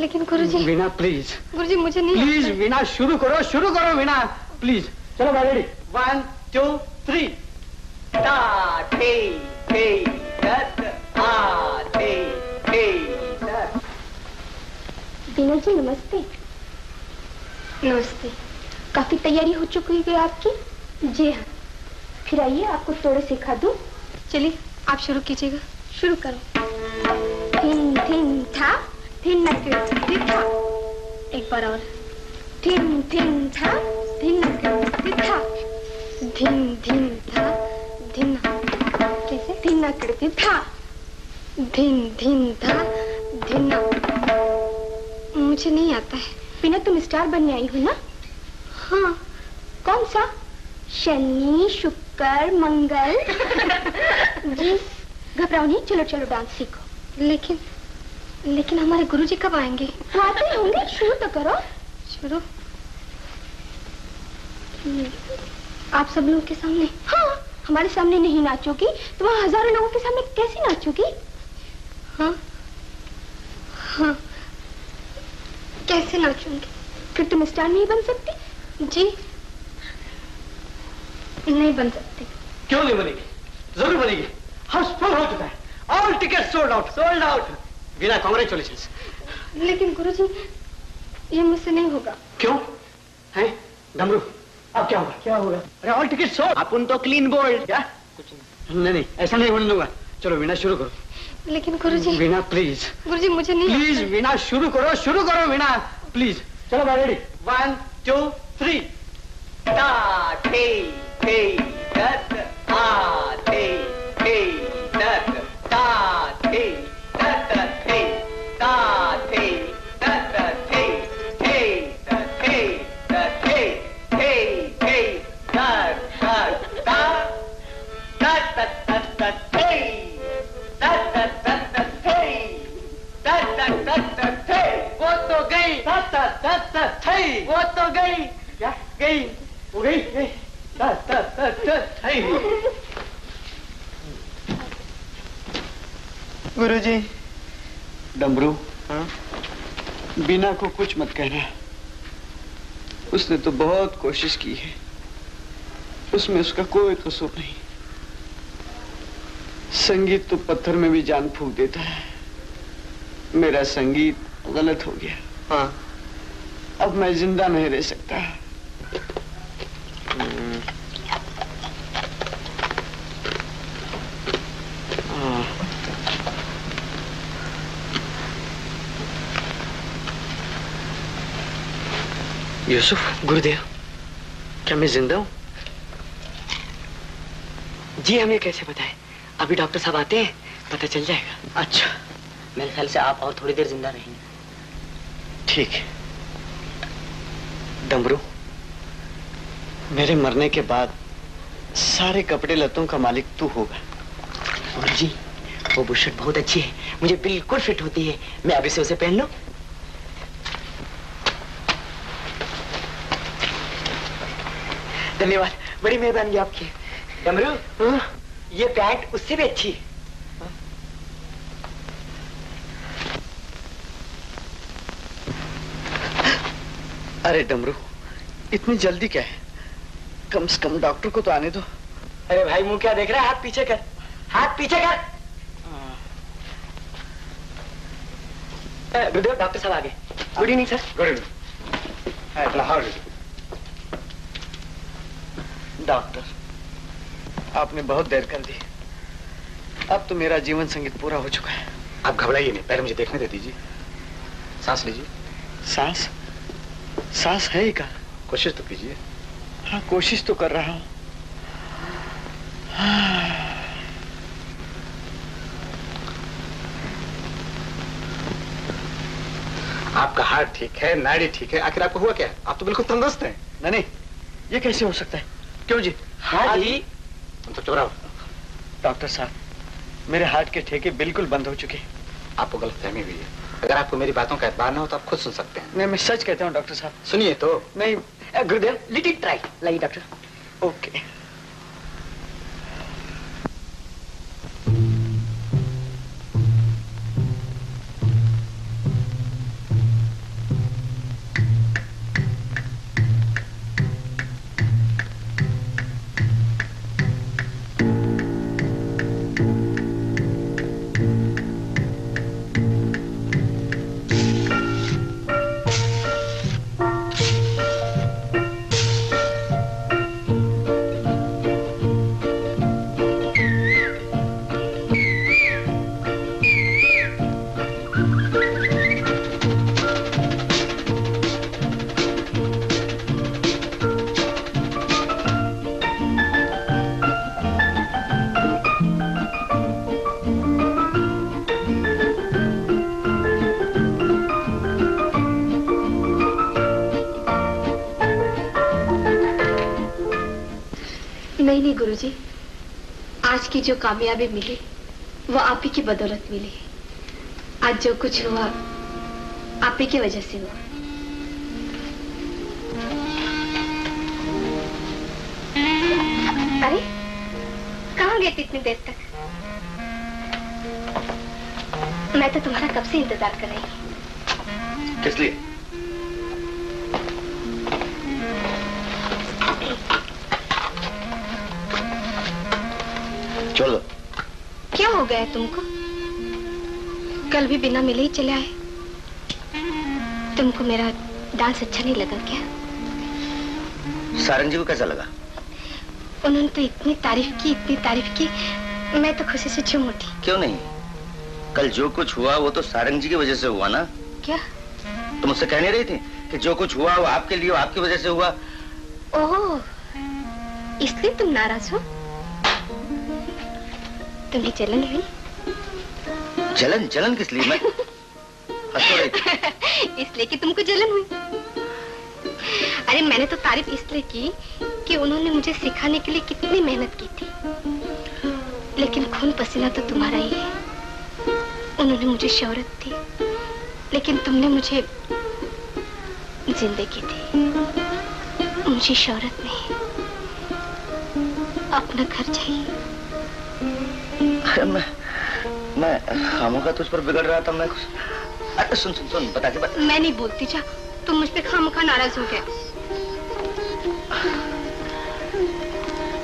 लेकिन गुरुजी वीणा प्लीज़ गुरुजी मुझे नहीं प्लीज़ वीणा शुरू करो शुरू करो वीणा। प्लीज़ चलो मैं ready one two three Deena ji नमस्ते। नमस्ते। काफ़ी तैयारी हो चुकी है आपकी? जी हाँ। फिर आइए आपको थोड़े सिखा दूँ। चलिए आप शुरू कीजिएगा। शुरू करो। थिन थिन था थिन था। एक बार और। थिन थिन था थिन था। धिन धिन था धिन कैसे? धिन नकल था। धिन धिन था धिन मुझे नहीं आता है। बिना तुम स्टार बनने आई हो ना? हाँ। कौन सा? शनि शुक्र मंगल। जी घबराओ नहीं चलो चलो डांस सीखो। लेकिन लेकिन हमारे गुरुजी कब आएँगे? आते होंगे शुरू तो करो। शुरू? आप सब लोगों के सामने? हाँ हमारे सामने नहीं नाचोगी तो वहाँ हज़ारों लोगों के सामने कैसे नाचोगी? हाँ हाँ। कैसे नाचूँगी? फिर तुम स्टार नहीं बन सकती? जी। नहीं बन सकती। क्यों नहीं बनेगी? ज़रूर बनेगी। हाउसफुल हो चुका है। All ticket sold out sold out Veena congratulation लेकिन गुरुजी ये मुझसे नहीं होगा। क्यों? है? डमरू अब क्या होगा? क्या होगा? अरे ऑल टिकट सोल्ड अपन तो क्लीन बोल्ड क्या? कुछ नहीं। नहीं नहीं ऐसा नहीं होने दूँगा। चलो वीणा शुरू करो। लेकिन गुरुजी वीणा प्लीज़ गुरुजी मुझे नहीं प्लीज़। वीणा शुरू करो शुरू करो वीणा। प्लीज़ चलो रेडी वन टू थ्री टा टे टे दत आ टे टे दत ता टे दत टे ता टे दत टे टे दत टे दत टे टे टे दत दत ता दत दत दत दत टे दत दत दत दत टे दत दत दत दत टे वो तो गई दत दत दत दत टे वो तो गई क्या गई दत दत डमरू हाँ? बीना को कुछ मत कहना। उसने तो बहुत कोशिश की है। उसमें उसका कोई कसूर नहीं। संगीत तो पत्थर में भी जान फूक देता है। मेरा संगीत गलत हो गया। हाँ। अब मैं ज़िंदा नहीं रह सकता। यूसुफ गुरुदेव क्या मैं ज़िंदा हूँ जी हमें कैसे बताए अभी डॉक्टर साहब आते हैं पता चल जाएगा अच्छा मेरे ख्याल से आप और थोड़ी देर ज़िंदा रहेंगे ठीक है डमरू मेरे मरने के बाद सारे कपड़े लतों का मालिक तू होगा गुरु जी वो बुशर्ट बहुत अच्छी है मुझे बिल्कुल फिट होती है मैं अभी से उसे पहन लूँ धन्यवाद। बड़ी मेहरबानी आपकी। डमरू ये पैंट उससे भी अच्छी। है अरे डमरू इतनी जल्दी क्या है? कम से कम डॉक्टर को तो आने दो। अरे भाई मुँह क्या देख रहा है? हाथ पीछे कर। हाथ पीछे कर। गुरुदेव डॉक्टर साहब आ गए good evening sir good doctor. आपने बहुत देर कर दी। अब तो मेरा जीवन संगीत पूरा हो चुका है। आप घबराइए नहीं पहले मुझे देखने दे दीजिए। सांस लीजिए। सांस? सांस है ही का कोशिश तो कीजिए। हाँ कोशिश तो कर रहा हूँ। आपका हार्ट ठीक है नाड़ी ठीक है आखिर आपको हुआ क्या? आप तो बिल्कुल तंदुरुस्त हैं। नहीं नहीं ये कैसे हो सकता है? क्यों जी? हाँ जी। तुम तो चुप रहो डॉक्टर साहब मेरे हार्ट के ठेके बिल्कुल बंद हो चुके आपको गलत फहमी हुई है। अगर आपको मेरी बातों का एतबार ना हो तो आप खुद सुन सकते हैं। नहीं मैं सच कहता हूँ डॉक्टर साहब। सुनिए तो। नहीं गुरुदेव लिटिल ट्राई। लाइए डॉक्टर। ओके। गुरुजी आज की जो कामयाबी मिली, वो आप ही की बदौलत मिली। आज जो कुछ हुआ, आप ही की वजह से हुआ। अरे, कहाँ गए थे इतनी देर तक? मैं तो तुम्हारा कब से इंतज़ार कर रही हूँ? दो। क्या हो गया तुमको? कल भी बिना मिले ही चले आए। तुमको मेरा डांस अच्छा नहीं लगा क्या? सारंग जी को कैसा लगा? उन्होंने तो इतनी तारीफ़ की इतनी तारीफ़ की। मैं तो खुशी से झूम उठी। क्यों नहीं? कल जो कुछ हुआ वो तो सारंग जी की वजह से हुआ ना? क्या? तुम मुझसे कह नहीं रही थी कि जो कुछ हुआ वो आपके लिए आपकी वजह से हुआ? ओह इसलिए तुम नाराज़ हो? तुम्हें जलन हुई? जलन जलन किस लिए? मैं। इसलिए कि तुमको जलन हुई। अरे मैंने तो तारीफ़ इसलिए की कि उन्होंने मुझे सिखाने के लिए कितनी मेहनत की थी। लेकिन खून पसीना तो तुम्हारा ही है। उन्होंने मुझे शोहरत दी लेकिन तुमने मुझे ज़िंदगी दी। मुझे शोहरत नहीं। अपना घर चाहिए। अरे मैं मैं खामों का तुझ पर बिगड़ रहा था मैं कुछ अरे सुन सुन सुन बता के बता। मैं नहीं बोलती जा। तुम मुझ पे खामखा नाराज़ हो गए।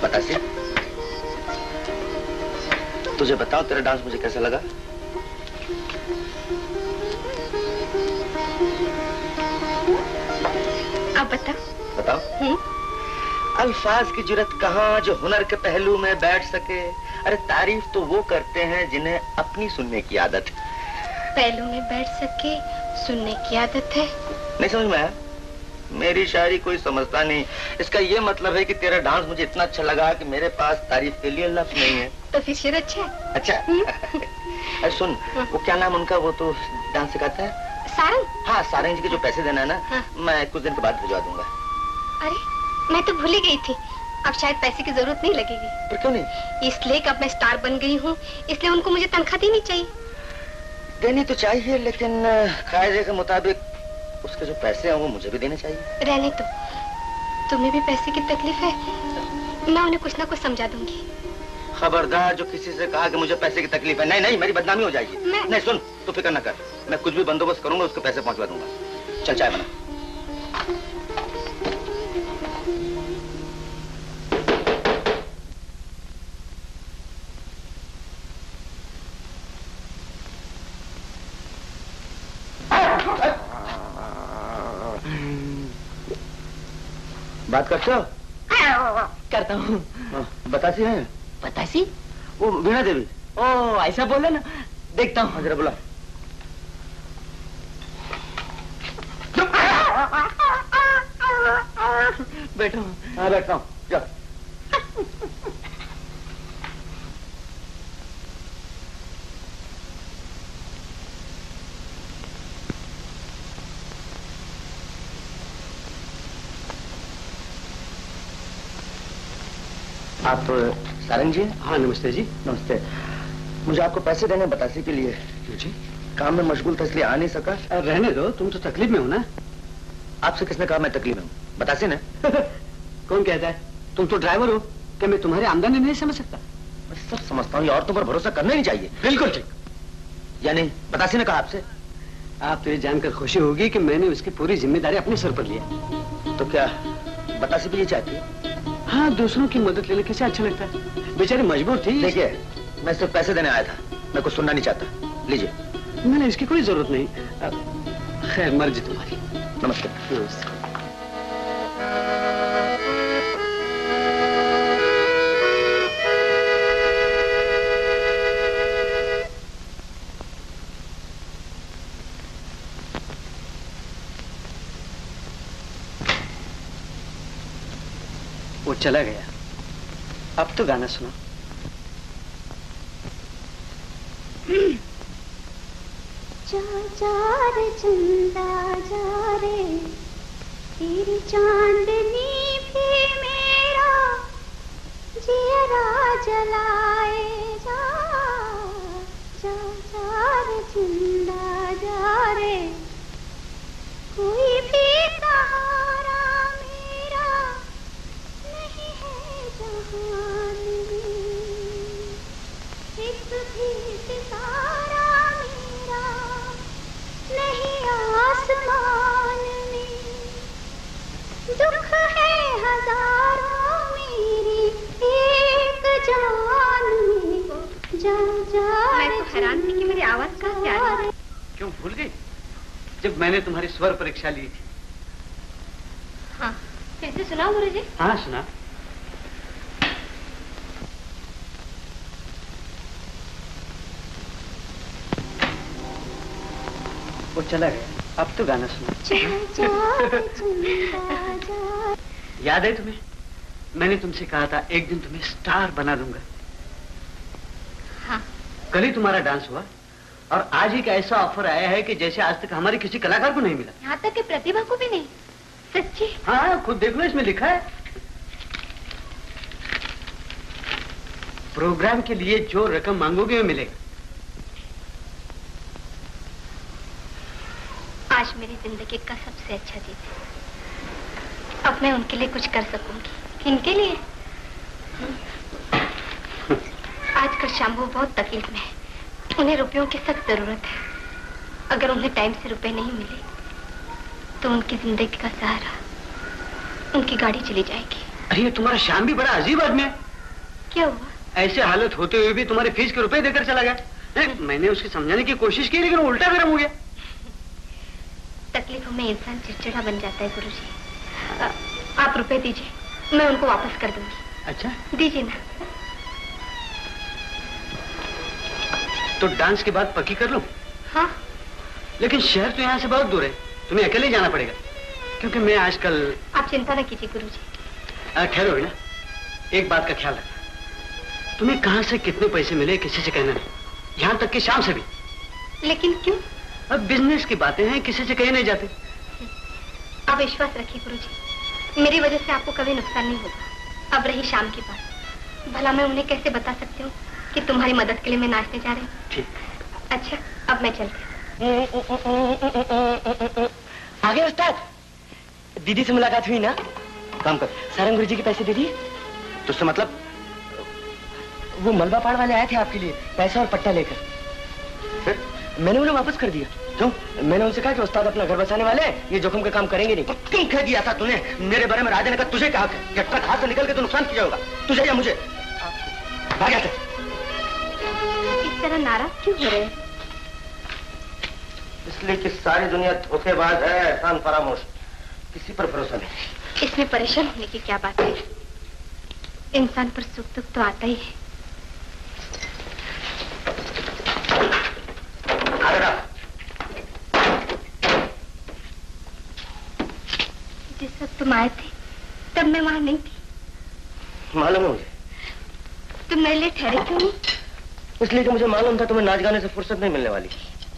बता से। तुझे बताओ तेरा डांस मुझे कैसा लगा? आप बताओ। बताओ। हम्म? अल्फाज की ज़रूरत कहाँ जो हुनर के पहलू में बैठ सके? अरे तारीफ़ तो वो करते हैं जिन्हें अपनी सुनने की आदत है। पहलू में बैठ सके सुनने की आदत है। नहीं समझ में आया? मेरी शायरी कोई समझता नहीं। इसका ये मतलब है कि तेरा डांस मुझे इतना अच्छा लगा कि मेरे पास तारीफ़ के लिए लफ्ज नहीं है। तो फिर शेर अच्छा है? अच्छा। अरे सुन वो क्या नाम उनका वो तो डांस सिखाता है? सारंग। हाँ सारंग जी के जो पैसे देना है ना हाँ। मैं कुछ दिन के बाद भिजवा दूँगा। अरे मैं तो भूल ही गई थी। अब शायद पैसे की ज़रूरत नहीं लगेगी। पर क्यों नहीं? इसलिए कि अब मैं स्टार बन गई हूँ इसलिए उनको मुझे तनख्वाह देनी चाहिए। देनी तो चाहिए लेकिन कायदे के मुताबिक उसके जो पैसे हैं वो मुझे भी देने चाहिए। रहने दो। तुम्हें भी पैसे की तकलीफ़ है मैं उन्हें कुछ ना कुछ समझा दूँगी। खबरदार जो किसी से कहा कि मुझे पैसे की तकलीफ़ है नहीं नहीं मेरी बदनामी हो जाएगी। मैं- नहीं सुन तू फ़िक्र न कर। मैं कुछ भी बंदोबस्त करूँगा उसके पैसे पहुंचवा दूँगा। चल चाय बना। बात करते हो? करता हूँ। हाँ, बतासी है? बतासी? वो वीणा देवी। ओ ऐसा बोले ना। देखता हूँ। हाँ, जरा बोला। बैठो। हाँ बैठता हूँ। आप सारंग जी हाँ? नमस्ते जी। नमस्ते। मुझे आपको पैसे देने बतासी के लिए। जी। काम में मशगूल था इसलिए आ नहीं सका। रहने दो तुम तो तकलीफ़ में हो ना? आपसे किसने कहा मैं तकलीफ़ में हूँ? बतासी ने। कौन कहता है? तुम तो ड्राइवर हो। क्या मैं तुम्हारी आमदनी नहीं समझ सकता? मैं सब समझता हूँ ये औरतों पर भरोसा करना ही नहीं चाहिए। बिल्कुल ठीक। यानी बतासी ने कहा आपसे। आप तो ये जानकर खुशी होगी कि मैंने उसकी पूरी ज़िम्मेदारी अपने सर पर लिया। तो क्या बतासी भी ये चाहती है? हाँ दूसरों की मदद लेने कैसे अच्छा लगता है। बेचारी मजबूर थी। देखिए मैं सिर्फ़ पैसे देने आया था। मैं कुछ सुनना नहीं चाहता। लीजिए। मैंने इसकी कोई ज़रूरत नहीं। खैर मर्ज़ी तुम्हारी। नमस्ते। नमस्ते। चला गया। अब तो गाना सुना। चंदा जा रे, तेरी चांदनी भी मेरा जियरा जलाए जा जा। जा रे चंदा जा रे, कोई भी आसमान में दुख है हज़ारों मेरी एक जान में जा जा मैं तो हैरान थी कि मेरी आवाज़ कहाँ से आ रही है क्यों भूल गई? जब मैंने तुम्हारी स्वर परीक्षा ली थी। हाँ फिर से सुनाओ गुरु जी? हाँ सुना। वो चला गया। अब तो गाना सुना। याद है तुम्हें? मैंने तुमसे कहा था एक दिन तुम्हें स्टार बना दूँगा। हाँ। कल ही तुम्हारा डांस हुआ और आज ही का ऐसा ऑफ़र आया है कि जैसे आज तक हमारे किसी कलाकार को नहीं मिला। यहाँ तक कि प्रतिभा को भी नहीं। सच्ची? हाँ खुद देख लो इसमें लिखा है। प्रोग्राम के लिए जो रकम मांगोगे वो मिलेगा। आज मेरी ज़िंदगी का सबसे अच्छा दिन है। अब मैं उनके लिए कुछ कर सकूँगी। किनके लिए? आजकल शंभू बहुत तकलीफ़ में है। उन्हें रुपयों की सख्त ज़रूरत है। अगर उन्हें टाइम से रुपए नहीं मिले तो उनकी ज़िंदगी का सहारा उनकी गाड़ी चली जाएगी। अरे तुम्हारा शाम भी बड़ा अजीब आदमी है। क्या हुआ? ऐसे हालत होते हुए भी तुम्हारे फ़ीस के रुपए देकर चला गया। मैंने उसके समझाने की कोशिश की लेकिन उल्टा गर्म हो गया। तकलीफों में इंसान चिड़चिड़ा बन जाता है गुरुजी। आप रुपए दीजिए मैं उनको वापस कर दूँगी। अच्छा? दीजिए ना। तो डांस के बाद पक्की कर लूँ? हाँ। लेकिन शहर तो यहाँ से बहुत दूर है। तुम्हें अकेले जाना पड़ेगा। क्योंकि मैं आजकल आप चिंता न कीजिए गुरुजी। आ, ठहरो ना एक बात का ख्याल रखना। तुम्हें कहाँ से कितने पैसे मिले किसी से कहना नहीं। यहाँ तक कि शाम से भी। लेकिन क्यों? अब बिज़नेस की बातें हैं किसी से कहे नहीं जाते। आप विश्वास रखिए गुरु जी मेरी वजह से आपको कभी नुकसान नहीं होगा। अब रही शाम की बात। भला मैं उन्हें कैसे बता सकती हूँ कि तुम्हारी मदद के लिए मैं नाचने जा रही हूँ? ठीक। अच्छा अब मैं चलती आ गए उस्ताद दीदी से मुलाकात हुई ना? काम कर। सारंग गुरु जी के पैसे दे दिए। तो उससे मतलब वो मलबा पाड़ वाले आए थे आपके लिए पैसा और पट्टा लेकर। फिर? मैंने उन्हें वापस कर दिया। क्यों? मैंने उनसे कहा कि उस्ताद अपना घर बसाने वाले हैं, ये जोखिम का काम करेंगे नहीं। क्यों कह दिया था तूने मेरे बारे में राजा ने कहा तुझे कहा हाथ से निकल के तो नुकसान किया होगा तुझे या मुझे। भाग से इस तरह नाराज़ क्यों हो रहे इसलिए कि सारी दुनिया धोखेबाज है एहसान फरामोश। किसी पर भरोसा नहीं। इसमें परेशान होने की क्या बात है? इंसान पर सुख दुख तो आता ही है अरे रहा जिस वक्त तुम आए थे तब मैं वहाँ नहीं थी। मालूम है मुझे। तुम मेरे लिए ठहरे क्यों नहीं? इसलिए कि मुझे मालूम था तुम्हें नाच गाने से फुर्सत नहीं मिलने वाली।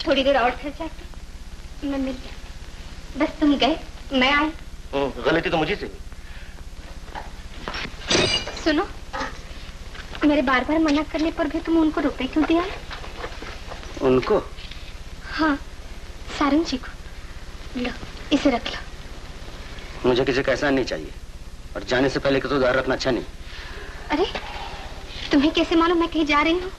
थोड़ी देर और ठहर जाते मैं मिल जाती। बस तुम गए मैं आई। हम्म, गलती तो मुझे से। सुनो मेरे बार बार मना करने पर भी तुम उनको रुपए क्यों दिया? उनको? हाँ सारंग जी को। लो इसे रख लो। मुझे किसी का एहसान नहीं चाहिए। और जाने से पहले किसी उधार रखना अच्छा नहीं। अरे तुम्हें कैसे मालूम मैं कहीं जा रही हूँ?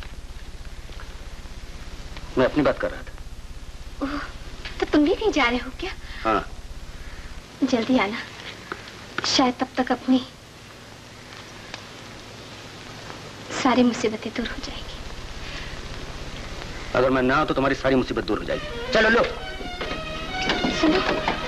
मैं अपनी बात कर रहा था। ओह, तो तुम भी कहीं जा रहे हो क्या? हाँ। जल्दी आना। शायद तब तक अपनी सारी मुसीबतें दूर हो जाएँगी। अगर मैं ना हो तो तुम्हारी सारी मुसीबत दूर हो जाएगी। चलो लो। सुनो।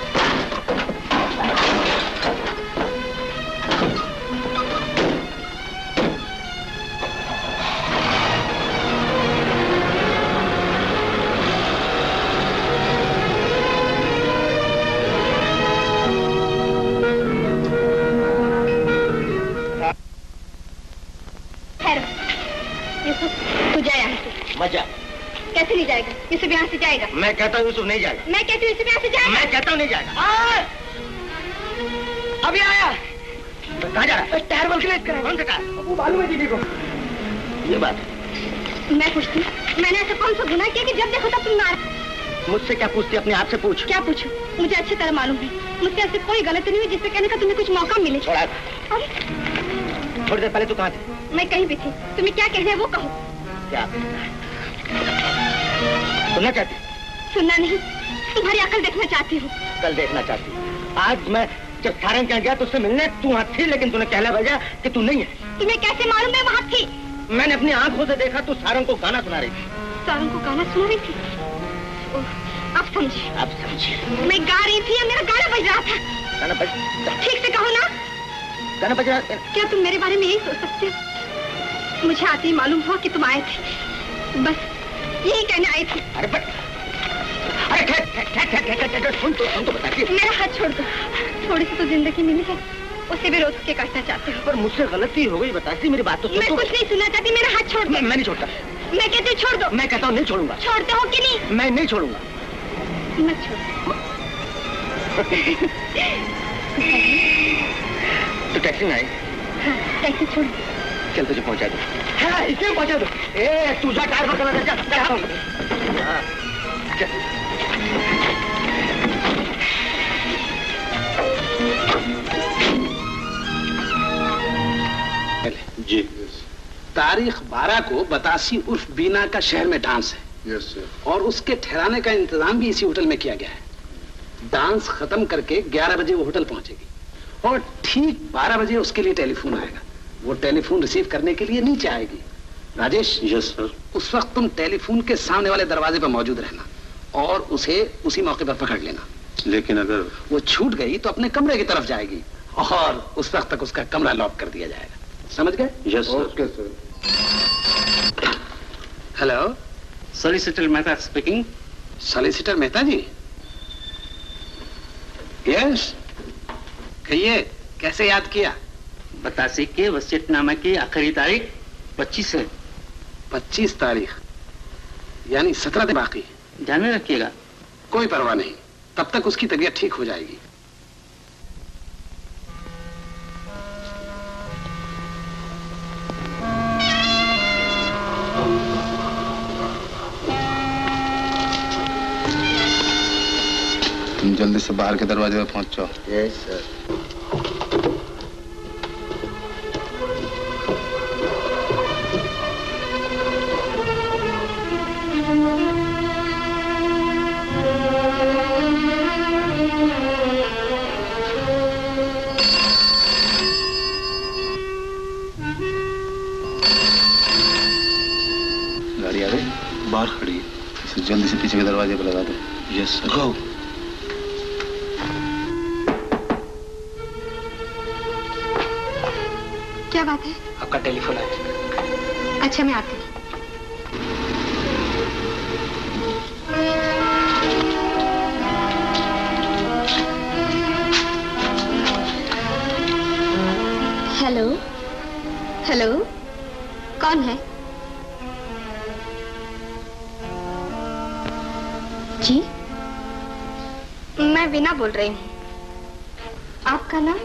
जाएगा। मैं कहता हूँ यूसुफ नहीं जाएगा। मैं कहती हूँ यूसुफ यहाँ से जाएगा। मैं कहता हूँ नहीं जाएगा। अभी आया। कहाँ जा रहा है? टायर बल के कौन सा टायर? वो मालूम है दीदी को। ये बात। मैं पूछती हूँ मैंने ऐसा कौन सा गुना किया कि जब देखो तब तुम मार मुझसे क्या पूछती अपने आप से पूछ। क्या पूछूँ? मुझे अच्छी तरह मालूम है। मुझसे ऐसी कोई गलती नहीं हुई जिससे कहने का तुम्हें कुछ मौका मिले। छोड़ा थोड़ी देर पहले तू कहाँ थी? मैं कहीं भी थी। तुम्हें क्या कहना है वो कहो। क्या? सुनना चाहती सुनना नहीं। तुम्हारी अकल देखना चाहती हूँ। कल देखना चाहती हूँ। आज मैं जब सारंग क्या गया तो उससे मिलने तू वहाँ थी लेकिन तूने कहला भेजा कि तू नहीं है। तुम्हें कैसे मालूम है वहाँ थी? मैंने अपनी आँखों से देखा तू सारंग को गाना सुना रही थी। सारंग को गाना सुना रही थी? अब समझी। अब समझिए मैं गा रही थी मेरा गाना बज रहा था? गाना बज ठीक से कहो ना। गाना बज रहा। क्या तुम मेरे बारे में यही सोच सकते हो? मुझे आते ही मालूम हुआ कि तुम आए थे। बस यही कहने आई थी। अरे बट अरे ठहर ठहर ठहर ठहर ठहर सुन तो सुन तो बताती मेरा हाथ छोड़ दो। थोड़ी सी तो ज़िंदगी मिली है। उसे भी रोज के काटना चाहती हूँ। पर मुझसे गलती हो गई बताती मेरी बात तो मैं तो। कुछ नहीं सुनना चाहती मेरा हाथ छोड़ दो। मैं मैं नहीं छोड़ता। मैं कहती हूँ छोड़ दो। मैं कहता हूँ नहीं छोड़ूँगा। छोड़ते हो कि नहीं? मैं नहीं छोड़ूँगा। मत छोड़ो तो टैक्सी में आई? हाँ टैक्सी छोड़ चल तुझे पहुँचा दो। हाँ इसे पहुँचा दो। ए तुझा टायर पर चला जा चल हाँ। चल। जी। तारीख बारह को बतासी उर्फ़ बीना का शहर में डांस है। यस सर और उसके ठहराने का इंतज़ाम भी इसी होटल में किया गया है। डांस खत्म करके 11 बजे वो होटल पहुंचेगी। और ठीक 12 बजे उसके लिए टेलीफोन आएगा। वो टेलीफोन रिसीव करने के लिए नीचे आएगी। राजेश यस सर उस वक्त तुम टेलीफोन के सामने वाले दरवाजे पर मौजूद रहना और उसे उसी मौके पर पकड़ लेना। लेकिन अगर वो छूट गई तो अपने कमरे की तरफ़ जाएगी और उस वक्त तक उसका कमरा लॉक कर दिया जाएगा। समझ गए? Yes okay sir hello solicitor Mehta speaking solicitor Mehta ji yes कहिए कैसे याद किया? बतासी के वसीयतनामा की आखिरी तारीख 25 है। 25 तारीख यानी 17 दिन बाकी। ध्यान में रखिएगा। कोई परवाह नहीं तब तक उसकी तबीयत ठीक हो जाएगी। जल्दी से बाहर के दरवाजे पर पहुँच। जाओ यस सर गाड़ी आ गई? बाहर खड़ी है। इसे जल्दी से पीछे के दरवाजे पर लगा दो। यस सर गो क्या बात है? आपका टेलीफोन आया अच्छा मैं आती हूँ। हेलो? हेलो? कौन है? जी? मैं वीना बोल रही हूँ। आपका नाम?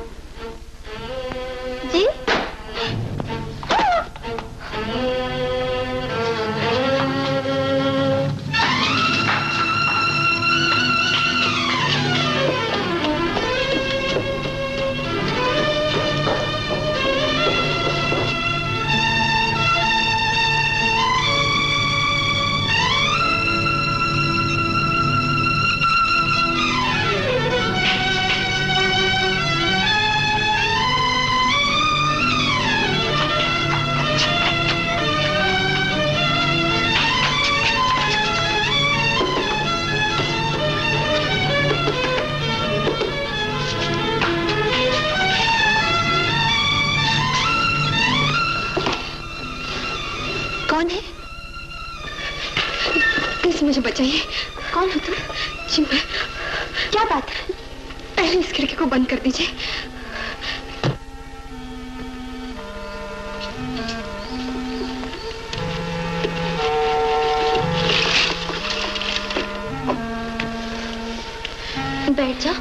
बैठ जाओ।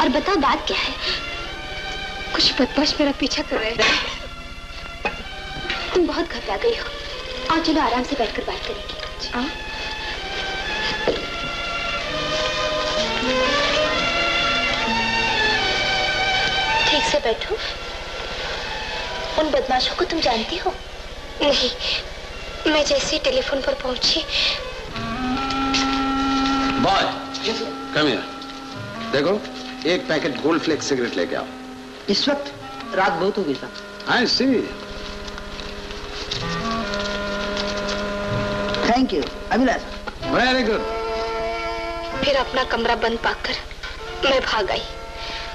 और बताओ बात क्या है? कुछ बदमाश मेरा पीछा कर रहे हैं। तुम बहुत घबरा गई हो। और चलो आराम से बैठकर बात करेंगे। हाँ? ठीक से बैठो। उन बदमाशों को तुम जानती हो? नहीं। मैं जैसे टेलीफोन पर पहुँची कम हियर देखो एक पैकेट गोल्ड फ्लेक्स सिगरेट लेके आओ। इस वक्त रात बहुत हो गई साहब I see thank you Abhilash very good फिर अपना कमरा बंद पाकर मैं भाग आई।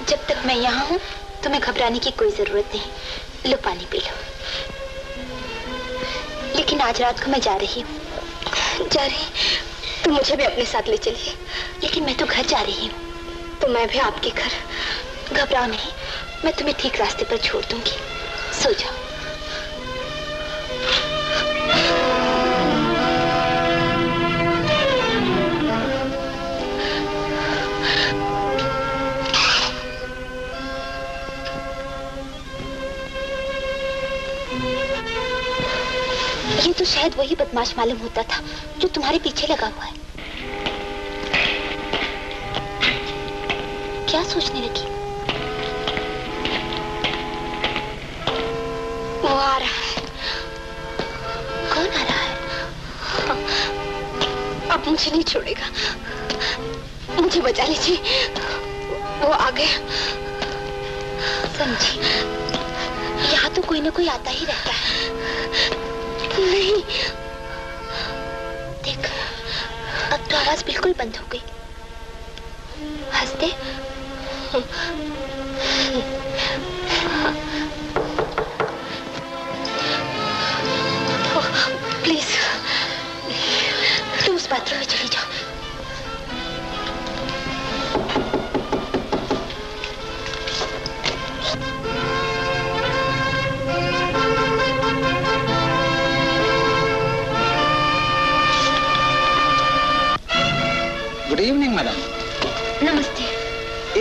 जब तक मैं यहाँ हूँ तुम्हें घबराने की कोई ज़रूरत नहीं। लो पानी पी लो। लेकिन आज रात को मैं जा रही हूँ। जा रही तो मुझे भी अपने साथ ले चलिए। लेकिन मैं तो घर जा रही हूँ। तो मैं भी आपके घर। घबराओ नहीं। मैं तुम्हें ठीक रास्ते पर छोड़ दूँगी। सो जाओ। शायद वही बदमाश मालूम होता था, जो तुम्हारे पीछे लगा हुआ है। क्या सोचने लगी? वो आ रहा है। कौन आ रहा है? अब मुझे नहीं छोड़ेगा। मुझे बचा लीजिए। वो आ गया। समझी। यहाँ तो कोई ना कोई आता ही रहता है। नहीं। देख, अब तो आवाज़ बिल्कुल बंद हो गई। हँसते? प्लीज़ तुम उस बाथरूम में चली जाओ।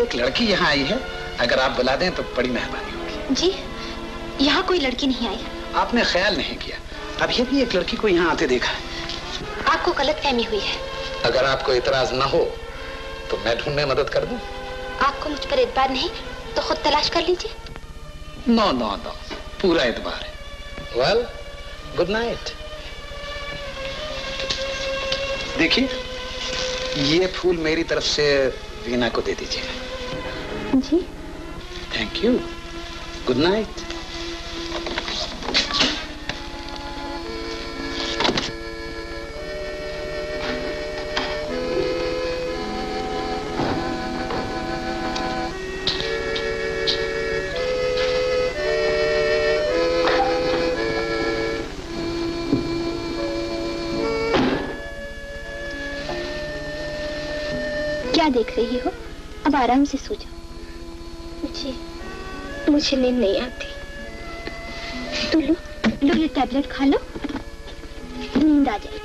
एक लड़की यहाँ आई है। अगर आप बुला दें तो बड़ी मेहरबानी होगी। जी यहाँ कोई लड़की नहीं आई। आपने ख्याल नहीं किया। अभी अभी एक लड़की को यहाँ आते देखा है। आपको गलत फहमी हुई है। अगर आपको इतराज न हो तो मैं ढूँढने मदद कर दूँ। आपको मुझ पर एतबार नहीं तो खुद तलाश कर लीजिए। नो नो नो पूरा एतबार है। वेल गुड नाइट देखिए ये फूल मेरी तरफ़ से वीना को दे दीजिए। जी। थैंक यू गुड नाइट क्या देख रही हो? अब आराम से सो जाओ। मुझे नींद नहीं आती। तो लो लो ये टैबलेट खा लो। नींद आ जाएगी।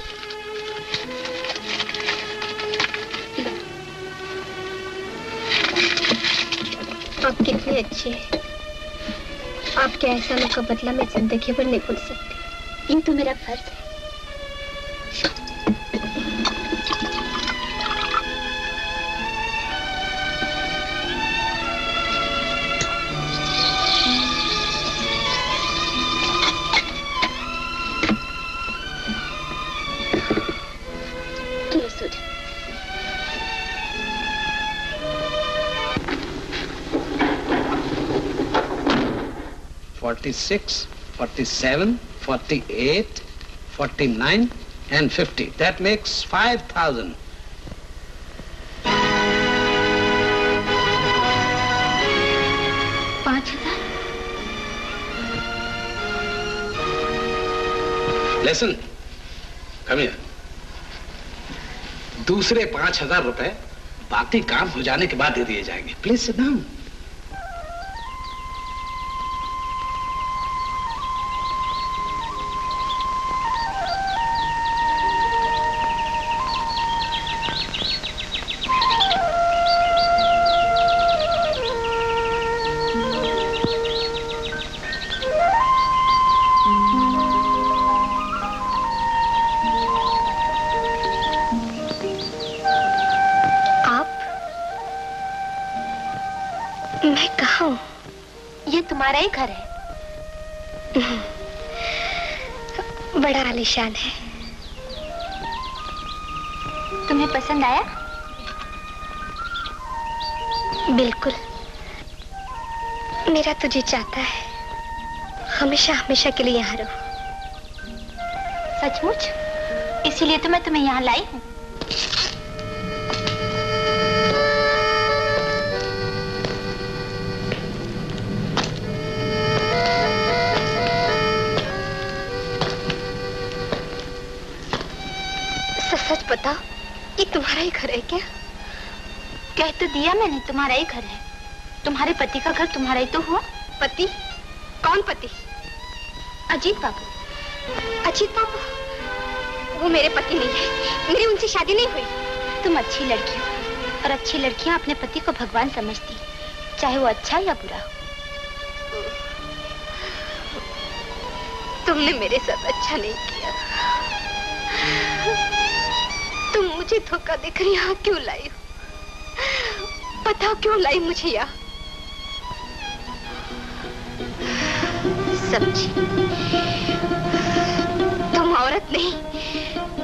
आप कितने अच्छे हैं। आपके एहसानों का बदला मैं ज़िंदगी भर नहीं भूल सकती। ये तो मेरा फ़र्ज़ है। 46, 47, 48, 49, and 50. That makes 5,000. Listen. Come here. दूसरे पाँच हज़ार रुपए बाकी काम हो जाने के बाद दे दिए जाएँगे प्लीज़ सिद्धांत बड़ा है। तुम्हें पसंद आया? बिल्कुल। मेरा तुझे चाहता है। हमेशा हमेशा के लिए यहाँ रहो। सचमुच? इसीलिए तो मैं तुम्हें यहाँ लाई हूँ। तुम्हारा ही घर है क्या? कह तो दिया मैंने तुम्हारा ही घर है। तुम्हारे पति का घर तुम्हारा ही तो हुआ। पति? कौन पति? अजीत बाबू। अजीत बाबू? वो मेरे पति नहीं है। मेरी उनसे शादी नहीं हुई। तुम अच्छी लड़की हो और अच्छी लड़कियाँ अपने पति को भगवान समझती। चाहे वो अच्छा या बुरा हो। तुमने मेरे साथ अच्छा नहीं किया। मुझे धोखा देकर यहाँ क्यों लाई बताओ क्यों लाई मुझे यहाँ समझी। तुम औरत नहीं,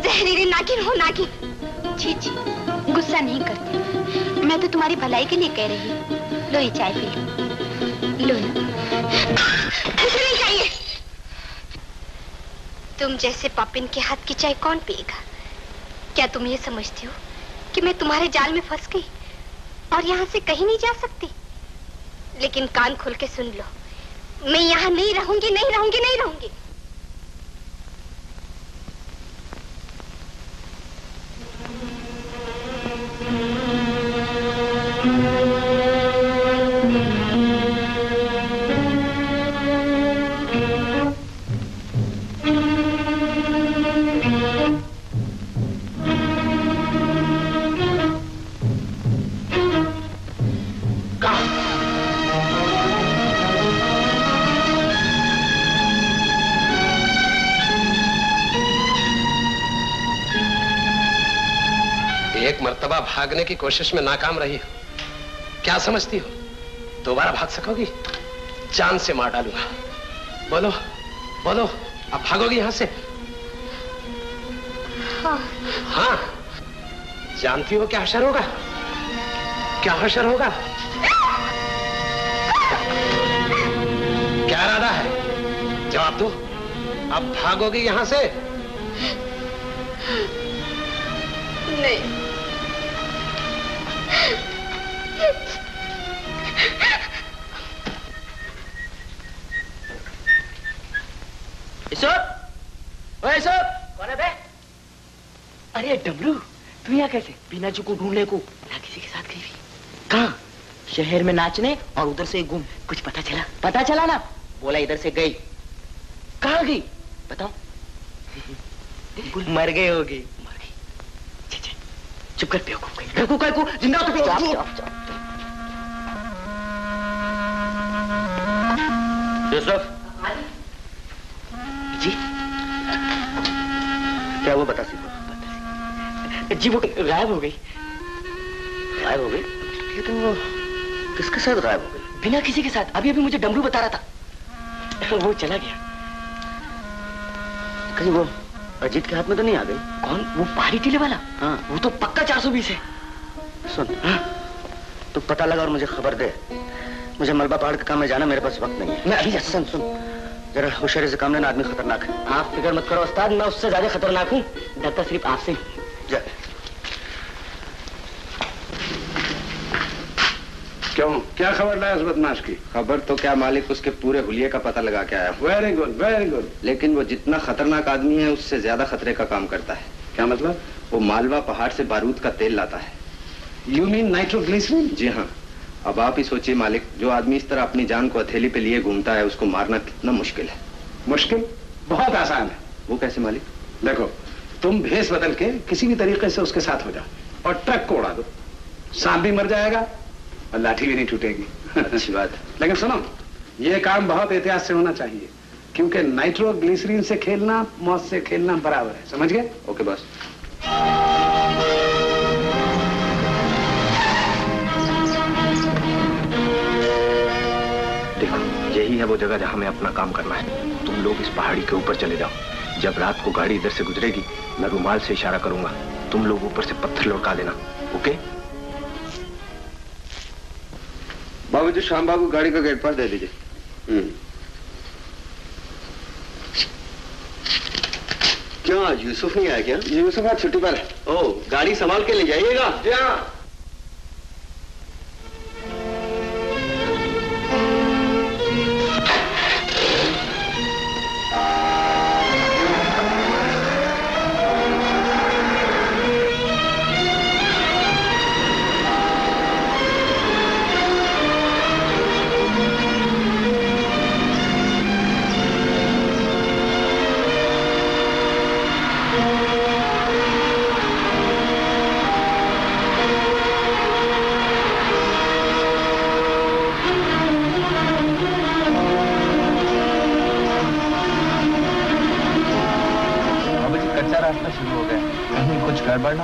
जहरीली नागिन हो नागिन। जी जी, गुस्सा नहीं करती। मैं तो तुम्हारी भलाई के लिए कह रही हूँ। लो ये चाय पी। लो लो नहीं चाहिए। तुम जैसे पापिन के हाथ की चाय कौन पिएगा? क्या तुम ये समझती हो कि मैं तुम्हारे जाल में फंस गई और यहाँ से कहीं नहीं जा सकती? लेकिन कान खोल के सुन लो। मैं यहाँ नहीं रहूँगी नहीं रहूँगी नहीं रहूँगी। एक भागने की कोशिश में नाकाम रही हो। क्या समझती हो? दोबारा भाग सकोगी? जान से मार डालूँगा। बोलो बोलो अब भागोगी यहाँ से? हाँ। हाँ। जानती हो क्या हशर होगा? क्या हशर होगा? क्या इरादा है? जवाब दो। अब भागोगी यहाँ से? कैसे बिना को ढूँढने को। ना किसी के साथ गई कहाँ? शहर में नाचने और उधर से गुम कुछ पता चला? पता चला ना? बोला इधर से गई। कहा गई? बताओ। मर गए होगी। मर गई। चुप कर बेवकूफ़ गई बेवकूफ़ का को? ज़िंदा तो यूसुफ। जी। क्या वो बता सिर्फ़ जी वो गायब हो गई। गायब हो गई? लेकिन वो किसके साथ गायब हो गई? बिना किसी के साथ। अभी अभी मुझे डमरू बता रहा था। वो चला गया। कहीं वो अजीत के हाथ में तो नहीं आ गई? कौन? वो पहाड़ी टीले वाला? हाँ। वो तो पक्का चार सौ बीस है। सुन। तू पता लगा और मुझे खबर दे। मुझे मलबा पहाड़ के काम में जाना मेरे पास वक्त नहीं है। मैं अभी सुन सुन। जरा होशियारी से काम लेना आदमी खतरनाक है। आप फ़िक्र मत करो उस्ताद मैं उससे ज़्यादा खतरनाक हूँ। डरता सिर्फ़ आपसे हूँ। क्यों? क्या खबर लाया उस बदमाश की? खबर तो क्या मालिक? उसके पूरे हुलिये का पता लगा के आया वेरी गुड वेरी गुड लेकिन वो जितना खतरनाक आदमी है उससे ज़्यादा खतरे का काम करता है। क्या मतलब? वो मालवा पहाड़ से बारूद का तेल लाता है। यू मीन नाइट्रोग्लिसरीन जी हाँ। अब आप ही सोचिए मालिक जो आदमी इस तरह अपनी जान को हथेली पे लिए घूमता है उसको मारना कितना मुश्किल है। मुश्किल? बहुत आसान है। वो कैसे मालिक? देखो तुम भेस बदल के किसी भी तरीके से उसके साथ हो जाओ और ट्रक को उड़ा दो। सांप भी मर जाएगा और लाठी भी नहीं टूटेगी। अच्छी बात। लेकिन सुनो ये काम बहुत एहतियात से होना चाहिए क्योंकि नाइट्रोग्लिसरीन से खेलना मौत से खेलना बराबर है। समझ गए? ओके बस। देखो यही है वो जगह जहाँ हमें अपना काम करना है। तुम लोग इस पहाड़ी के ऊपर चले जाओ। जब रात को गाड़ी इधर से गुजरेगी मैं रुमाल से इशारा करूँगा। तुम लोग ऊपर से पत्थर लौटा देना ओके? बाबूजी शाम बाबू गाड़ी का गेट पास दे दीजिए। हम्म। क्यों आज यूसुफ नहीं आया क्या? यूसुफ आज छुट्टी पर है। ओ गाड़ी संभाल के ले जाइएगा?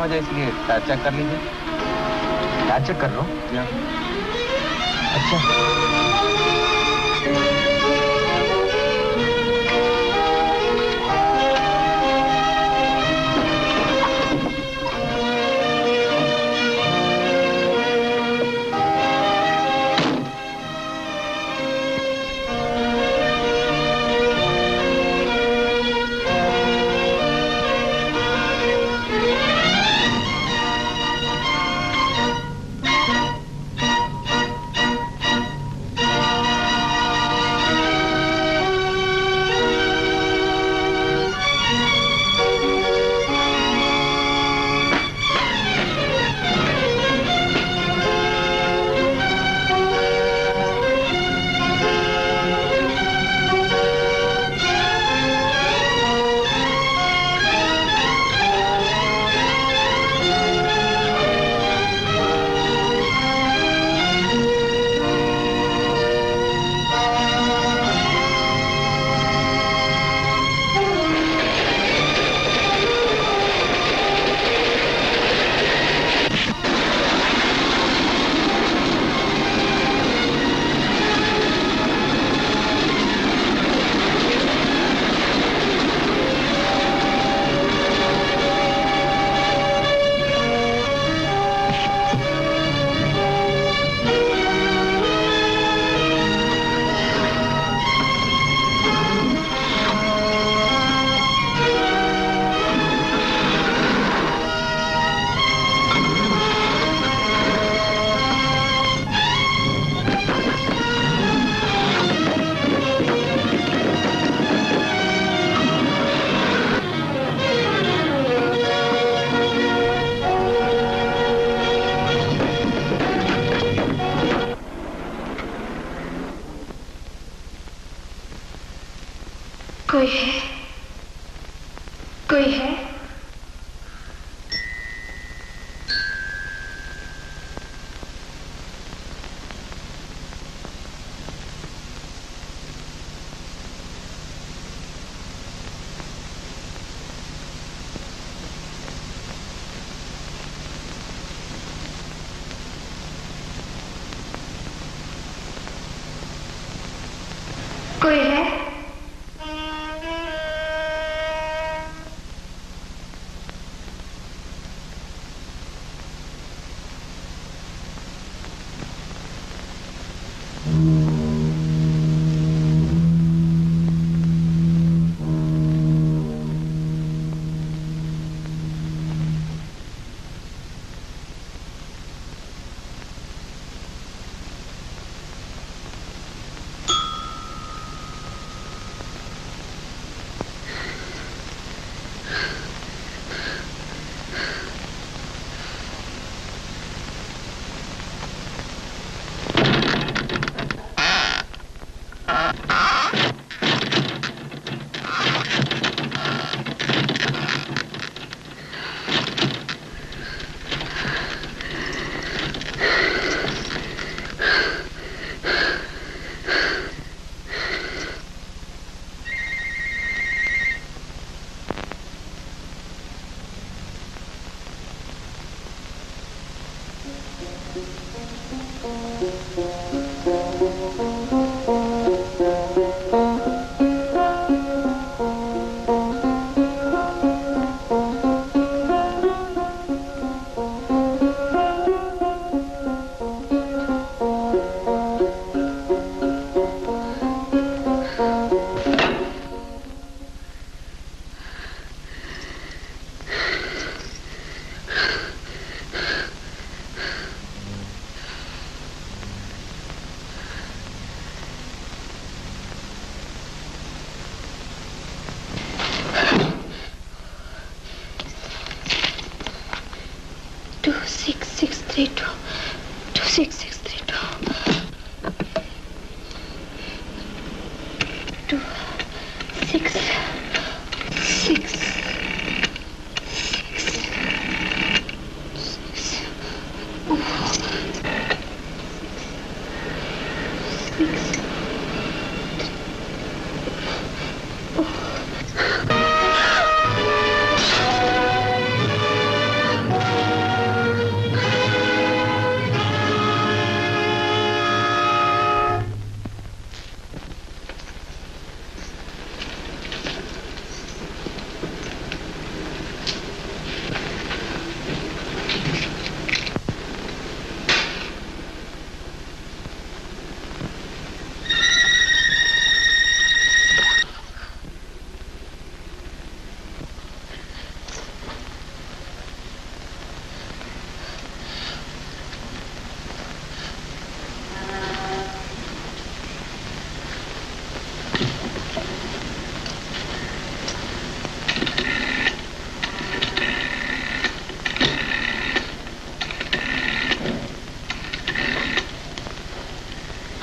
हो जाए इसलिए टायर चेक कर लीजिए। टायर चेक कर लो। अच्छा।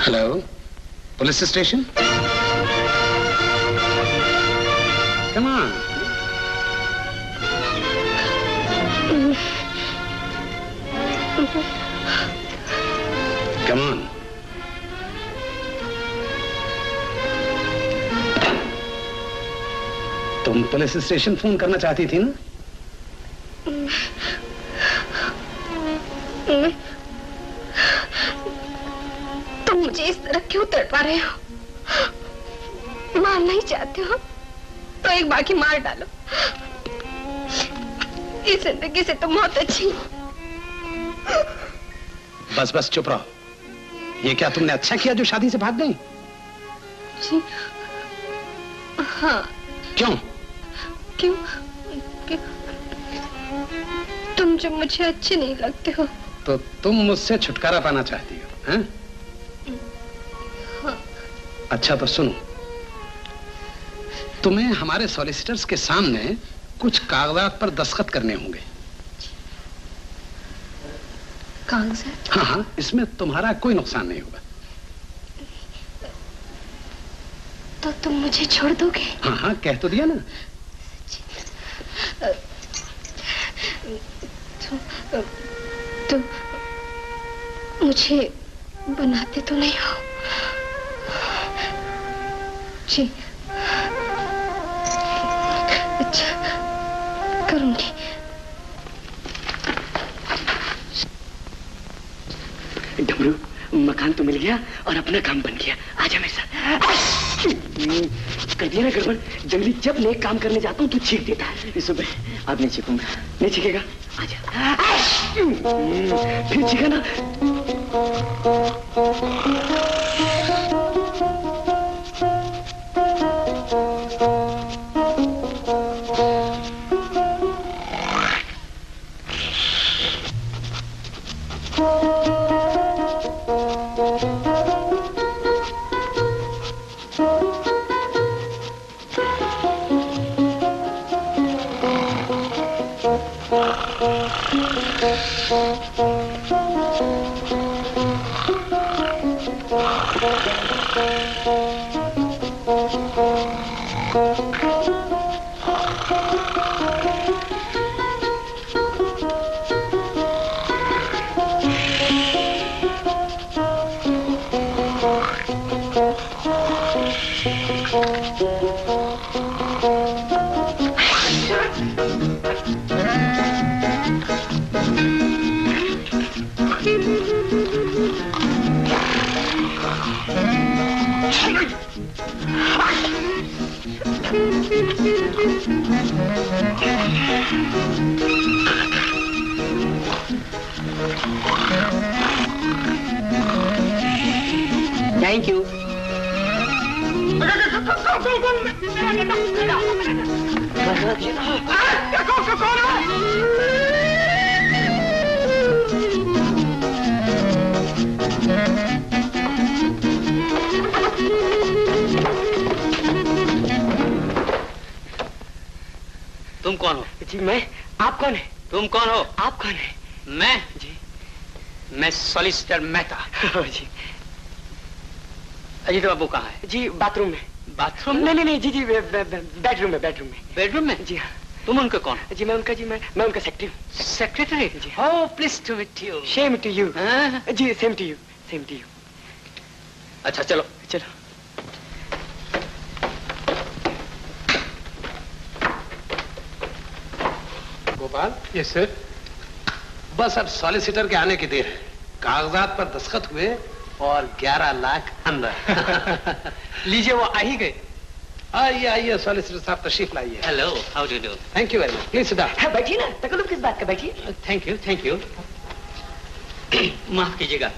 Hello police station come on come on तुम पुलिस स्टेशन फ़ोन करना चाहती थी ना? मार डालो। इस ज़िंदगी से तो बहुत अच्छी बस बस चुप रहो। ये क्या तुमने अच्छा किया जो शादी से भाग गई? जी हाँ। क्यों? क्यों? क्यों? तुम जब मुझे अच्छे नहीं लगते हो। तो तुम मुझसे छुटकारा पाना चाहती हो हैं? हाँ। अच्छा तो सुनो। तुम्हें हमारे सॉलिसिटर्स के सामने कुछ कागजात पर दस्तखत करने होंगे। कागजात? हाँ हाँ इसमें तुम्हारा कोई नुकसान नहीं होगा। तो तुम मुझे छोड़ दोगे? हाँ हाँ कह तो दिया ना। तो, तो मुझे बनाते तो नहीं हो? करूँगी। डमरू, मकान तो मिल गया और अपना काम बन गया। आजा साथ। कर दिया ना गड़बड़। जंगली, जब नेक काम करने जाता हूँ, तू छीक देता है। इस सुबह अब नहीं छीकूँगा। नहीं छीकेगा? आजा फिर छीका ना। मैं सॉलिसिटर मेहता जी। अजीत बाबू कहाँ है? जी बाथरूम में। बाथरूम? नहीं नहीं नहीं जी जी बे- बे- बे- बेडरूम में बेडरूम में। बेडरूम में? जी हाँ। तुम उनके कौन जी मैं उनका जी मैं मैं उनका सेक्रेटरी सेक्रेटरी जी। ओह please to meet you same to you ji same to you same to you अच्छा चलो। चलो। गोपाल? यस सर बस अब सॉलिसिटर के आने की देर है। कागजात पर दस्तखत हुए और 11 लाख अंदर। लीजिए वो आ ही गए। आइए आइए सॉलिसिटर साहब तशरीफ़ लाइए। Hello how do do thank you very much please sit हाँ, बैठिए ना। तकल्लुफ किस बात का? बैठिए। थैंक यू थैंक यू माफ़ कीजिएगा।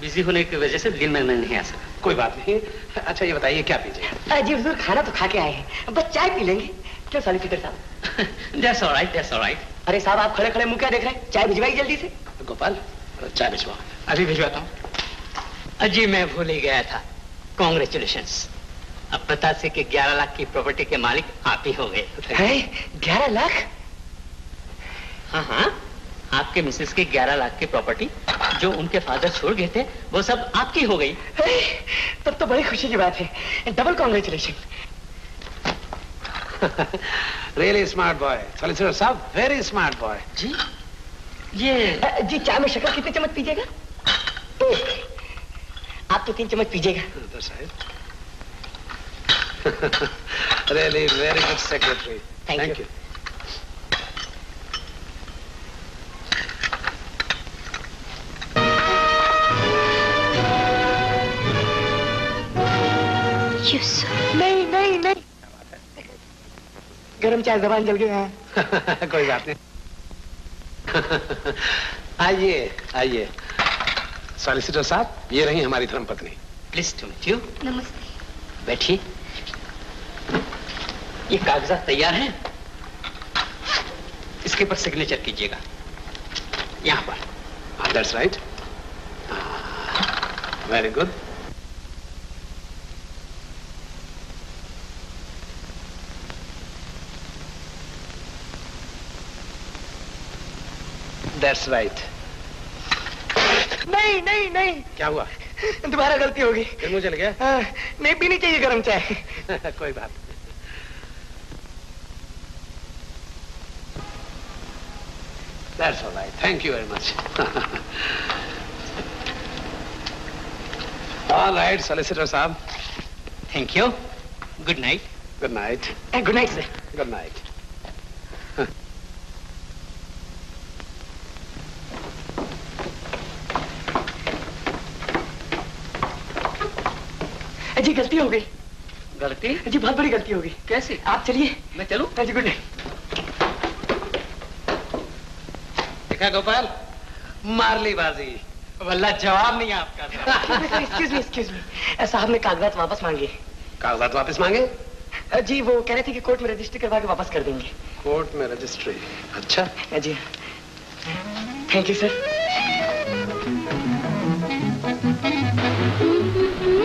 बिज़ी होने की वजह से दिन में मैं नहीं आ सका। कोई बात नहीं। अच्छा ये बताइए क्या पीजिए? अ, जी हुजूर खाना तो खा के आए हैं। बस चाय पी लेंगे। क्यों सॉलिसिटर साहब? दैट्स ऑलराइट दैट्स ऑलराइट अरे साहब आप खड़े खड़े मुँह क्या देख रहे हैं? चाय भिजवाई जल्दी से। गोपाल चाय भिजवाओ। अभी भिजवाता हूँ। अजी मैं भूल ही गया था। कॉन्ग्रेचुलेशन अब बता से कि 11 लाख की प्रॉपर्टी के मालिक आप ही हो गए। ग्यारह लाख? हाँ हाँ। आपके मिसेस की 11 लाख की प्रॉपर्टी जो उनके फादर छोड़ गए थे वो सब आपकी हो गई। तब तो बड़ी खुशी की बात है। Double congratulation really smart boy solicitor साहब वेरी स्मार्ट बॉय जी? ये जी चाय में शक्कर कितने चम्मच पीजिएगा? आप तो तीन चम्मच पीजिएगा। साहब। Really very good secretary. Thank you. नहीं नहीं नहीं। गरम चाय जबान जल गया है। कोई बात नहीं। आइए आइए। सॉलिसिटर साहब ये रही हमारी धर्मपत्नी। प्लीज़ टू मीट यू नमस्ते। बैठिए। ये कागजात तैयार हैं। इसके पर सिग्नेचर कीजिएगा। यहाँ पर। That's right very good that's right नहीं नहीं नहीं क्या हुआ दोबारा गलती होगी फिर मुझे लगे हाँ, नहीं पीनी चाहिए गर्म चाय कोई बात That's all right. Thank you very much. all right, solicitor साहब. Thank you good night Good night. Good night sir Good night. जी गलती हो गई। गलती? जी बहुत बड़ी गलती हो गई। कैसे? आप चलिए। मैं चलूँ? जी गुड नाइट। देखा गोपाल? मारली बाजी वल्ला जवाब नहीं आपका। एक्सक्यूज मी एक्सक्यूज मी साहब ने कागजात वापस मांगे। कागजात वापस मांगे? जी वो कह रहे थे कि कोर्ट में रजिस्ट्री करवा के वापस कर देंगे। कोर्ट में रजिस्ट्री? अच्छा। जी थैंक यू सर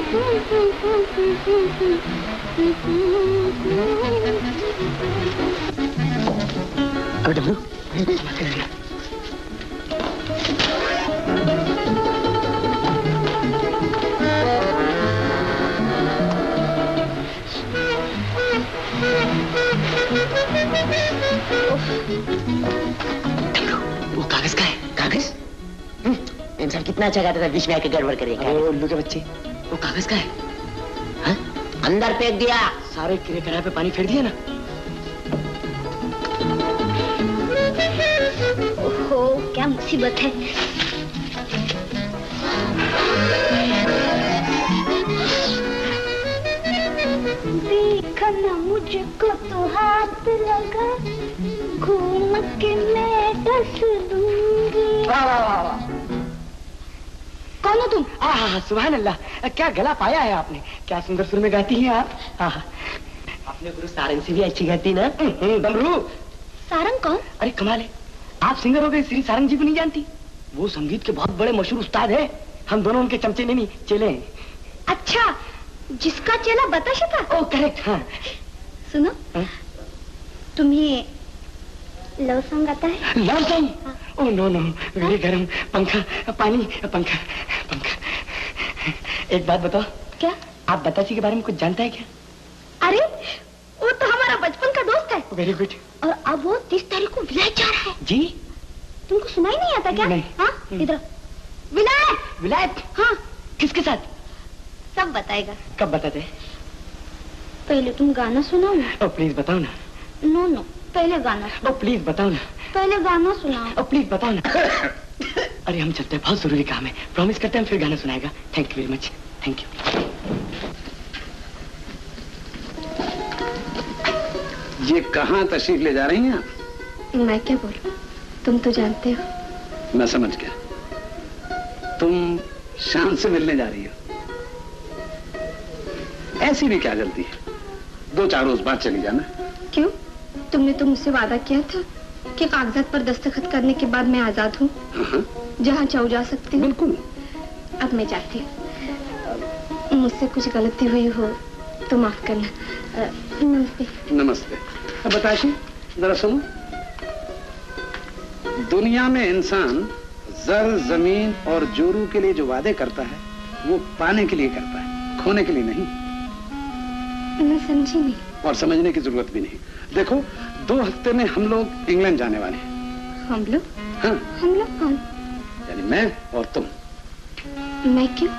अब डब्लू वो कागज़ का है? कागज़? हम्म, इंसान कितना अच्छा गाता था बीच में आके गड़बड़ करेगा उल्लू के बच्चे। वो कागज़ का है। हाँ? अंदर फेंक दिया। सारे किरे करा पे पानी फेर दिया ना। ओहो क्या मुसीबत है। देखना मुझको तो हाथ लगा घूम के मैं डस दूँगी वाह वाह वाह। आह सुभान अल्लाह क्या गला पाया है आपने? क्या सुंदर सुर में गाती हैं आप? आह अपने गुरु सारंग से भी अच्छी गाती ना? डमरू सारंग कौन? अरे कमाल है। आप सिंगर हो गए श्री सारंग जी को नहीं जानती? वो संगीत के बहुत बड़े मशहूर उस्ताद है। हम दोनों उनके चमचे नहीं चेले हैं। अच्छा जिसका चेला बताशा था? ओ करेक्ट हाँ। सुनो। हाँ? तुम्हें लव सॉन्ग आता है? Love song oh no no मेरे गर्म पंखा पानी पंखा पंखा। एक बात बताओ। क्या? आप बतासी के बारे में कुछ जानता है क्या? अरे वो तो हमारा बचपन का दोस्त है। वेरी गुड और अब वो तीस तारीख को विलायत जा रहा है। जी। तुमको सुनाई नहीं आता क्या? नहीं। हाँ? इधर विलायत! विलायत! हाँ। किसके साथ? सब बताएगा। कब बताते पहले तुम गाना सुनाओ ना। प्लीज़ बताओ ना। नो नो पहले गाना ओ प्लीज़ बताओ ना। पहले गाना सुनाओ। ओ प्लीज़ बताओ ना। अरे हम चलते हैं बहुत ज़रूरी काम है। प्रॉमिस करते हैं हम फिर गाना सुनाएगा। Thank you very much thank you ये कहाँ तशरीफ़ ले जा रही हैं आप? मैं क्या बोलूँ? तुम तो जानते हो। मैं समझ गया। तुम शान से मिलने जा रही हो। ऐसी भी क्या गलती है? दो चार रोज बाद चली जाना। क्यों? तुमने तो मुझसे वादा किया था। कि कागजात पर दस्तखत करने के बाद मैं आज़ाद हूँ। हाँ, जहाँ चाहूँ जा सकती हूँ। बिल्कुल। अब मैं जाती हूँ। मुझसे कुछ गलती हुई हो तो माफ़ करना। नमस्ते। नमस्ते। अब बताशी जरा सुनो। दुनिया में इंसान जर ज़मीन और जोरू के लिए जो वादे करता है वो पाने के लिए करता है खोने के लिए नहीं। मैं समझी नहीं। और समझने की ज़रूरत भी नहीं। देखो दो हफ़्ते में हम लोग इंग्लैंड जाने वाले हैं। हम लोग? हाँ। हम लोग कौन? यानी मैं और तुम। मैं क्यों?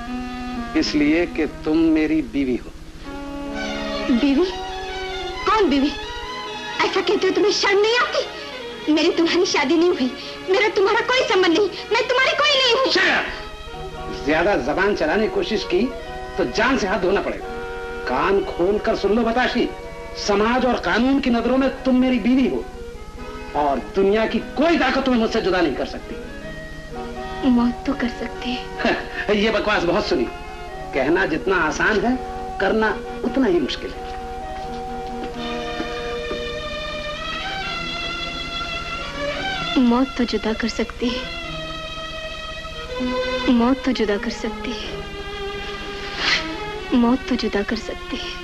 इसलिए कि तुम मेरी बीवी हो। बीवी? कौन बीवी? ऐसा कहते हो तुम्हें शर्म नहीं आती? मेरी तुम्हारी शादी नहीं हुई। मेरा तुम्हारा कोई संबंध नहीं। मैं तुम्हारी कोई नहीं हूँ। ज़्यादा जबान चलाने की कोशिश की तो जान से हाथ धोना पड़ेगा। कान खोल कर सुन लो बताशी। समाज और कानून की नज़रों में तुम मेरी बीवी हो और दुनिया की कोई ताकत तुम्हें मुझसे जुदा नहीं कर सकती। मौत तो कर सकते हैं। ये बकवास बहुत सुनी। कहना जितना आसान है करना उतना ही मुश्किल है। मौत तो जुदा कर सकती है। मौत तो जुदा कर सकती है। मौत तो जुदा कर सकती है।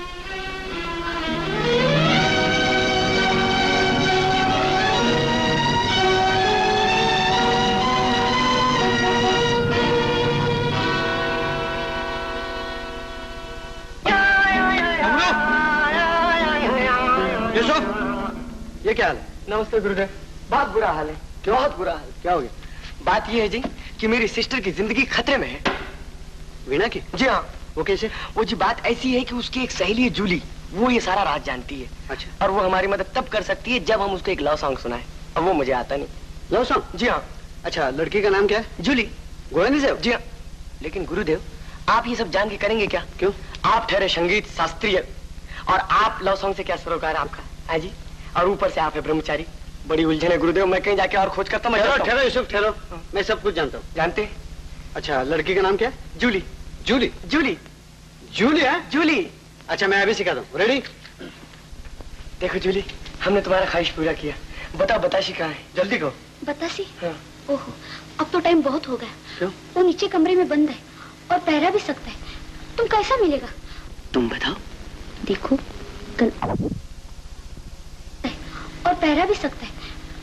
क्या हाल है? नमस्ते गुरुदेव बहुत बुरा हाल है। क्यों? बहुत बुरा हाल? क्या हो गया? बात यह है जी कि मेरी सिस्टर की ज़िंदगी खतरे में है। वीणा की? जी हाँ। वो कैसे? वो जी बात ऐसी है कि उसकी एक सहेली है जूली। वो ये सारा राज जानती है। अच्छा। और वो हमारी मदद तब कर सकती है जब हम उसको एक लव सॉन्ग सुनाए। और वो मुझे आता नहीं। लव सॉन्ग जी हाँ। अच्छा लड़की का नाम क्या है? जूली। गोविंद से जी हाँ। लेकिन गुरुदेव आप ये सब जान के करेंगे क्या? क्यों? आप ठहरे संगीत शास्त्रीय। और आप लव सॉन्ग से क्या सरोकार आपका? है जी। और ऊपर से आप है ब्रह्मचारी। बड़ी उलझन है गुरुदेव मैं कहीं जाके और खोज करता मैं ठहरो हूँ। यूसुफ ठहरो। मैं सब कुछ जानता हूँ। जानते अच्छा लड़की का नाम क्या है? जूली। जूली? जूली। जूली है? जूली। अच्छा मैं अभी सिखाता हूँ। रेडी देखो जूली हमने तुम्हारा ख्वाहिश पूरा किया। बताओ बताशी कहाँ है? जल्दी कहो। बतासी हाँ। ओहो अब तो टाइम बहुत हो गया। क्यों? वो नीचे कमरे में बंद है और पहरा भी सकता है। तुम कैसा मिलेगा? तुम बताओ। देखो कल और पहरा भी सकता है।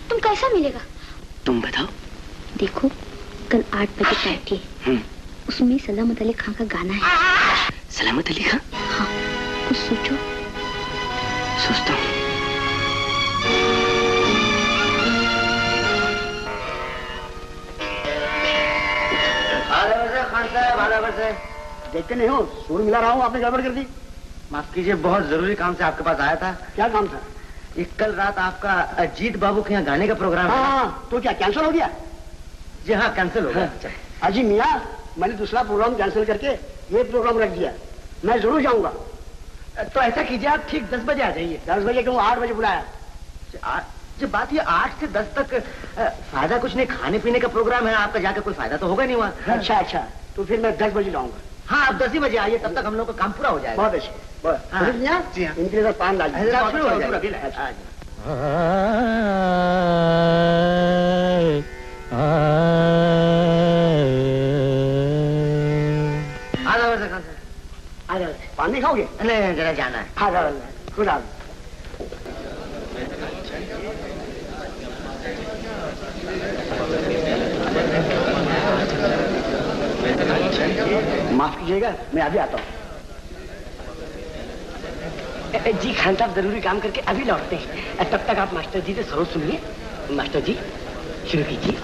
तुम कैसा मिलेगा? तुम बताओ। देखो कल आठ बजे पार्टी है। हम्म। उसमें सलामत अली खान का गाना है। सलामत अली खान हाँ कुछ सोचो। सोचता हूँ। देखते नहीं हो सुर मिला रहा हूँ आपने गड़बड़ कर दी। माफ़ कीजिए बहुत ज़रूरी काम से आपके पास आया था। क्या काम था? कल रात आपका अजीत बाबू के यहाँ गाने का प्रोग्राम हाँ। हाँ, तो क्या कैंसिल हो गया? जी हाँ कैंसिल हो गया। हाँ, अजी मियाँ मैंने दूसरा प्रोग्राम कैंसिल करके ये प्रोग्राम रख दिया। मैं ज़रूर जाऊँगा। तो ऐसा कीजिए आप ठीक दस बजे आ जाइए। दस बजे क्यों? आठ बजे बुलाया। जब बात ये आठ से दस तक फ़ायदा कुछ नहीं खाने पीने का प्रोग्राम है आपका जाकर कोई फ़ायदा तो होगा नहीं वहाँ। अच्छा अच्छा। तो फिर मैं दस बजे जाऊँगा। हाँ आप दस ही बजे आइए तब तक हम लोग का काम पूरा हो जाएगा। बहुत अच्छे। हाँ। हाँ। इनके लिए पान डाल अच्छा, हो पान खाओगे? नहीं नहीं, जरा जाना है। आजा खुदा माफ़ कीजिएगा मैं अभी आता हूँ। जी खान साहब ज़रूरी काम करके अभी लौटते हैं। तब तक आप मास्टर जी से सरोज सुनिए। मास्टर जी, शुरू कीजिए।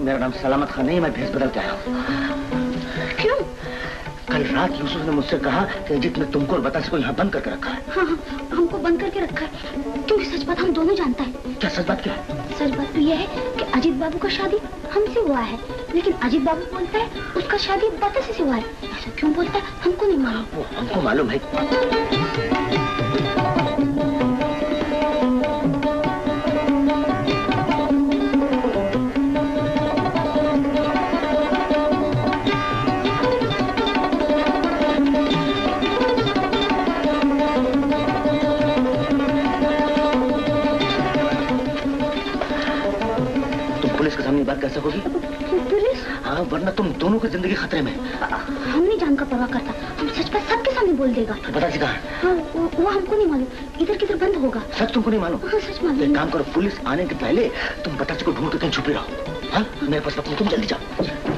मेरा नाम सलामत खान नहीं है मैं भेस बदल के आया हूँ। क्यों? कल रात यूसुफ ने मुझसे कहा कि अजीत ने तुमको और बतास को यहाँ बंद करके रखा है। हाँ हाँ हमको बंद करके रखा है। क्योंकि सच बात हम दोनों जानता है। क्या सच बात क्या है? सच बात तो यह है कि अजीत बाबू का शादी हमसे हुआ है। लेकिन अजीत बाबू बोलता है उसका शादी बतासी से हुआ है। ऐसा क्यों बोलता है? हमको नहीं मालूम। हमको मालूम है। पुलिस के सामने बात कैसे होगी? पुलिस? हाँ वरना तुम दोनों की ज़िंदगी खतरे में। हम नहीं जान का परवाह करता। हम सच पर सबके सामने बोल देगा। तो बता कहाँ है? वो, वो हमको नहीं मालूम। इधर किधर बंद होगा। सच तुमको नहीं मालूम? हाँ सच तो एक मालूम काम करो पुलिस आने के पहले तुम बतास को ढूंढ के कहीं छुपी रहो। हाँ मेरे पास तुम जल्दी जाओ।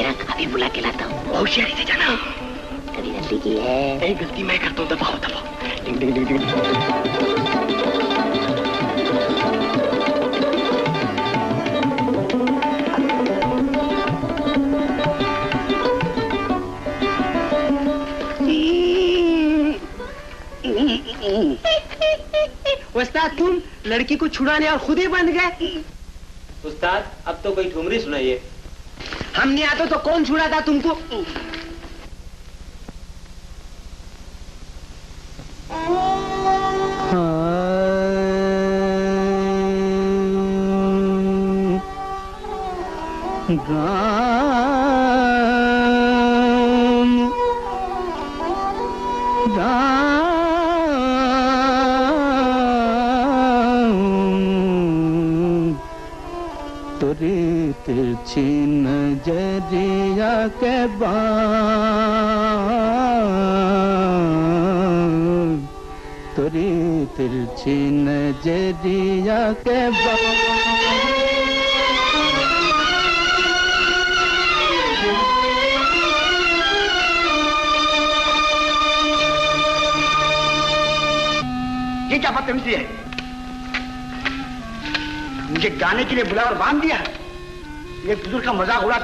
तेरा अभी बुला के लाता हूँ। बहुत शायरी से जाना। कभी गलती की है? एक गलती मैं करता हूँ दबाओ दबाओ उस्ताद तुम लड़की को छुड़ाने और खुद ही बंद गए। उस्ताद अब तो कोई ठुमरी सुनाइए। हम नहीं आते तो कौन छुड़ा था तुमको?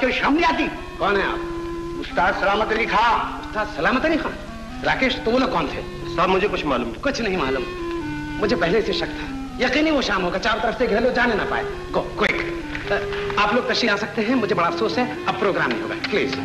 का मज़ाक उड़ाते नहीं आती? कौन है आप? उस्ताद सलामत अली खां। उस्ताद सलामत अली खान राकेश तो ना लोग कौन थे? साहब मुझे कुछ मालूम कुछ नहीं मालूम। मुझे पहले से शक था। यकीनी वो शाम होगा चारों तरफ़ से घेर लो जाने ना पाए। गो क्विक आप लोग तशी आ सकते हैं मुझे बड़ा अफसोस है अब प्रोग्राम नहीं होगा। प्लीज़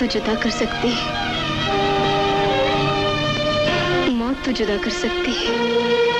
तो जुदा कर सकती है। मौत तो जुदा कर सकती है।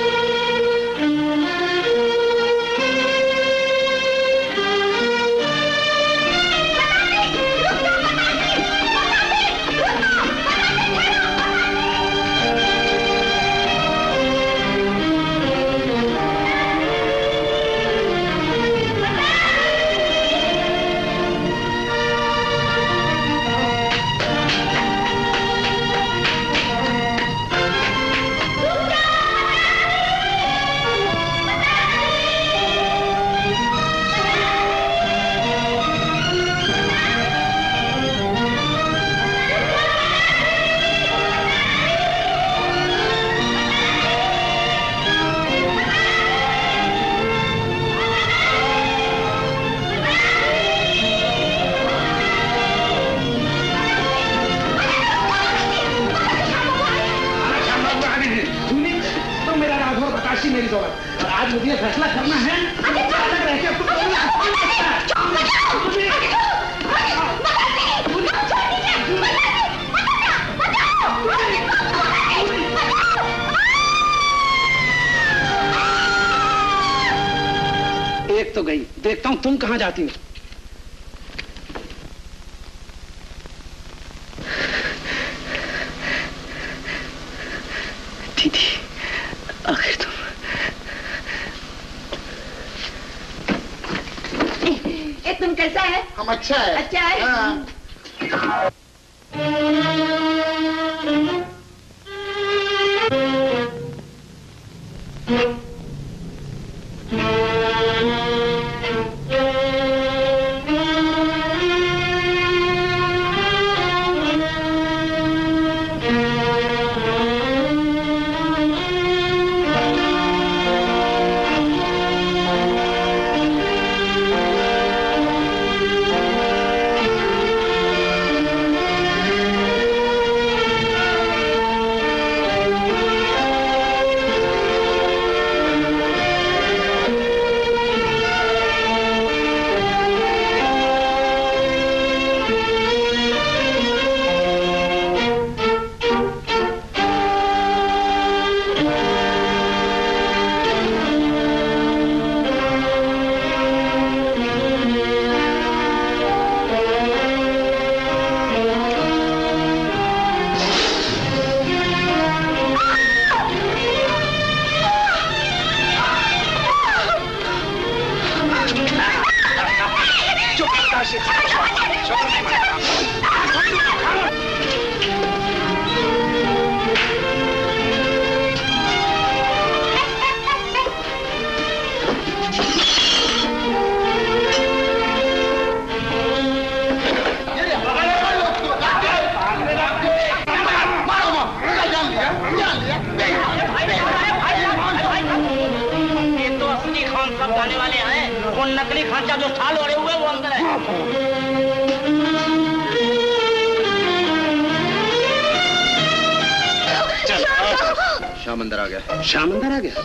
श्याम अंदर आ गया। श्याम अंदर आ गया?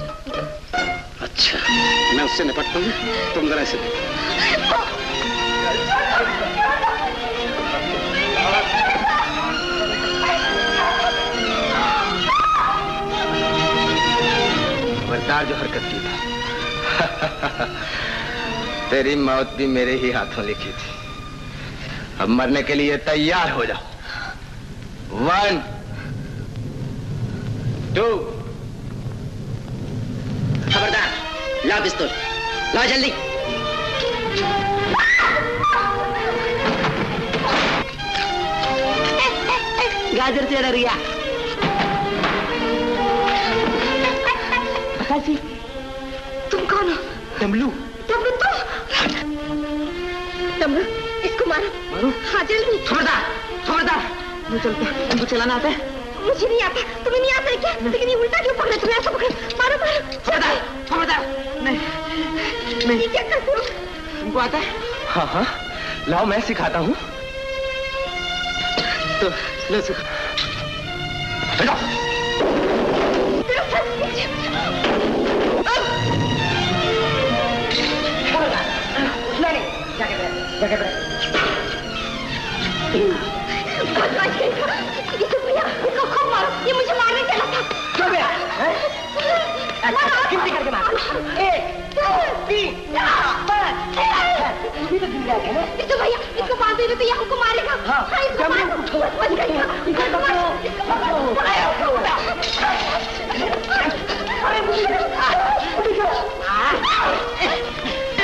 अच्छा मैं उससे निपटता हूँ। तुम जरा देखो। खबरदार जो हरकत की था। तेरी मौत भी मेरे ही हाथों लिखी थी। अब मरने के लिए तैयार हो जाओ। वन टू खबरदार ला पिस्तौल। ला जल्दी। गाजर से डर गया। तुम कौन हो? डमलू डमरू तुम डमरू इसको मारो। मारो। हाँ जल्दी। खबरदार खबरदार। मैं चलता तुमको चलाना आता है। मुझे नहीं आता। तुम्हें नहीं आता है क्या? लेकिन ये उल्टा क्यों पकड़े तुम्हें? ऐसा पकड़े। मारो मारो। खबरदार खबरदार नहीं नहीं। क्या करते हो? तुमको आता है? हाँ हाँ। लाओ मैं सिखाता हूँ। तो लो सिखा। जाके बैठ। जाके बैठ। गिनती करके मार एक दो तीन इसको भैया इसको बांधे हुए तो ये हमको मारेगा हाँ, हाँ इसको मारो बच गई हाँ, इसको मारो, इसको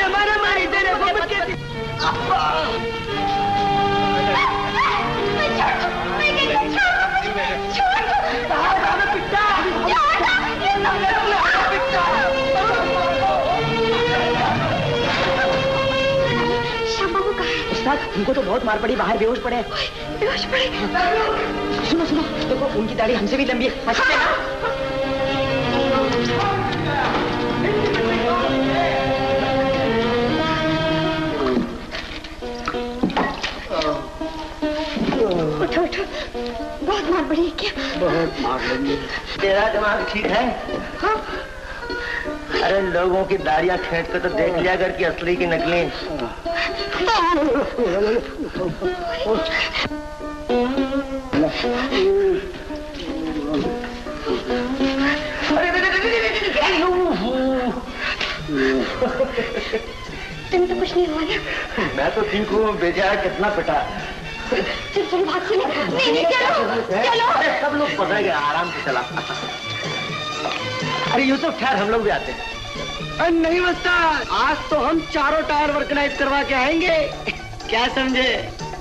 मारा मारी तेरे को मत कहती उनको तो बहुत मार पड़ी बाहर बेहोश पड़े। बेहोश पड़े। सुनो सुनो देखो उनकी दाढ़ी हमसे भी लंबी है। मस्त है। उठो उठो। बहुत मार पड़ी है क्या? बहुत मार लगी तेरा दिमाग ठीक है? हाँ। अरे लोगों की दाढ़ियाँ खेच कर तो देख लिया कर कि असली की नकली। तुम्हें तो कुछ नहीं हुआ ना? मैं तो ठीक हूँ बेचारा कितना पिटा चल चलो भाग चलो। नहीं नहीं चलो चलो। सब लोग पकड़ गए आराम से चला। अरे यूसुफ ठहर हम लोग भी आते हैं। नहीं बस्ता आज तो हम चारों टायर वर्कनाइज करवा के आएँगे। क्या समझे?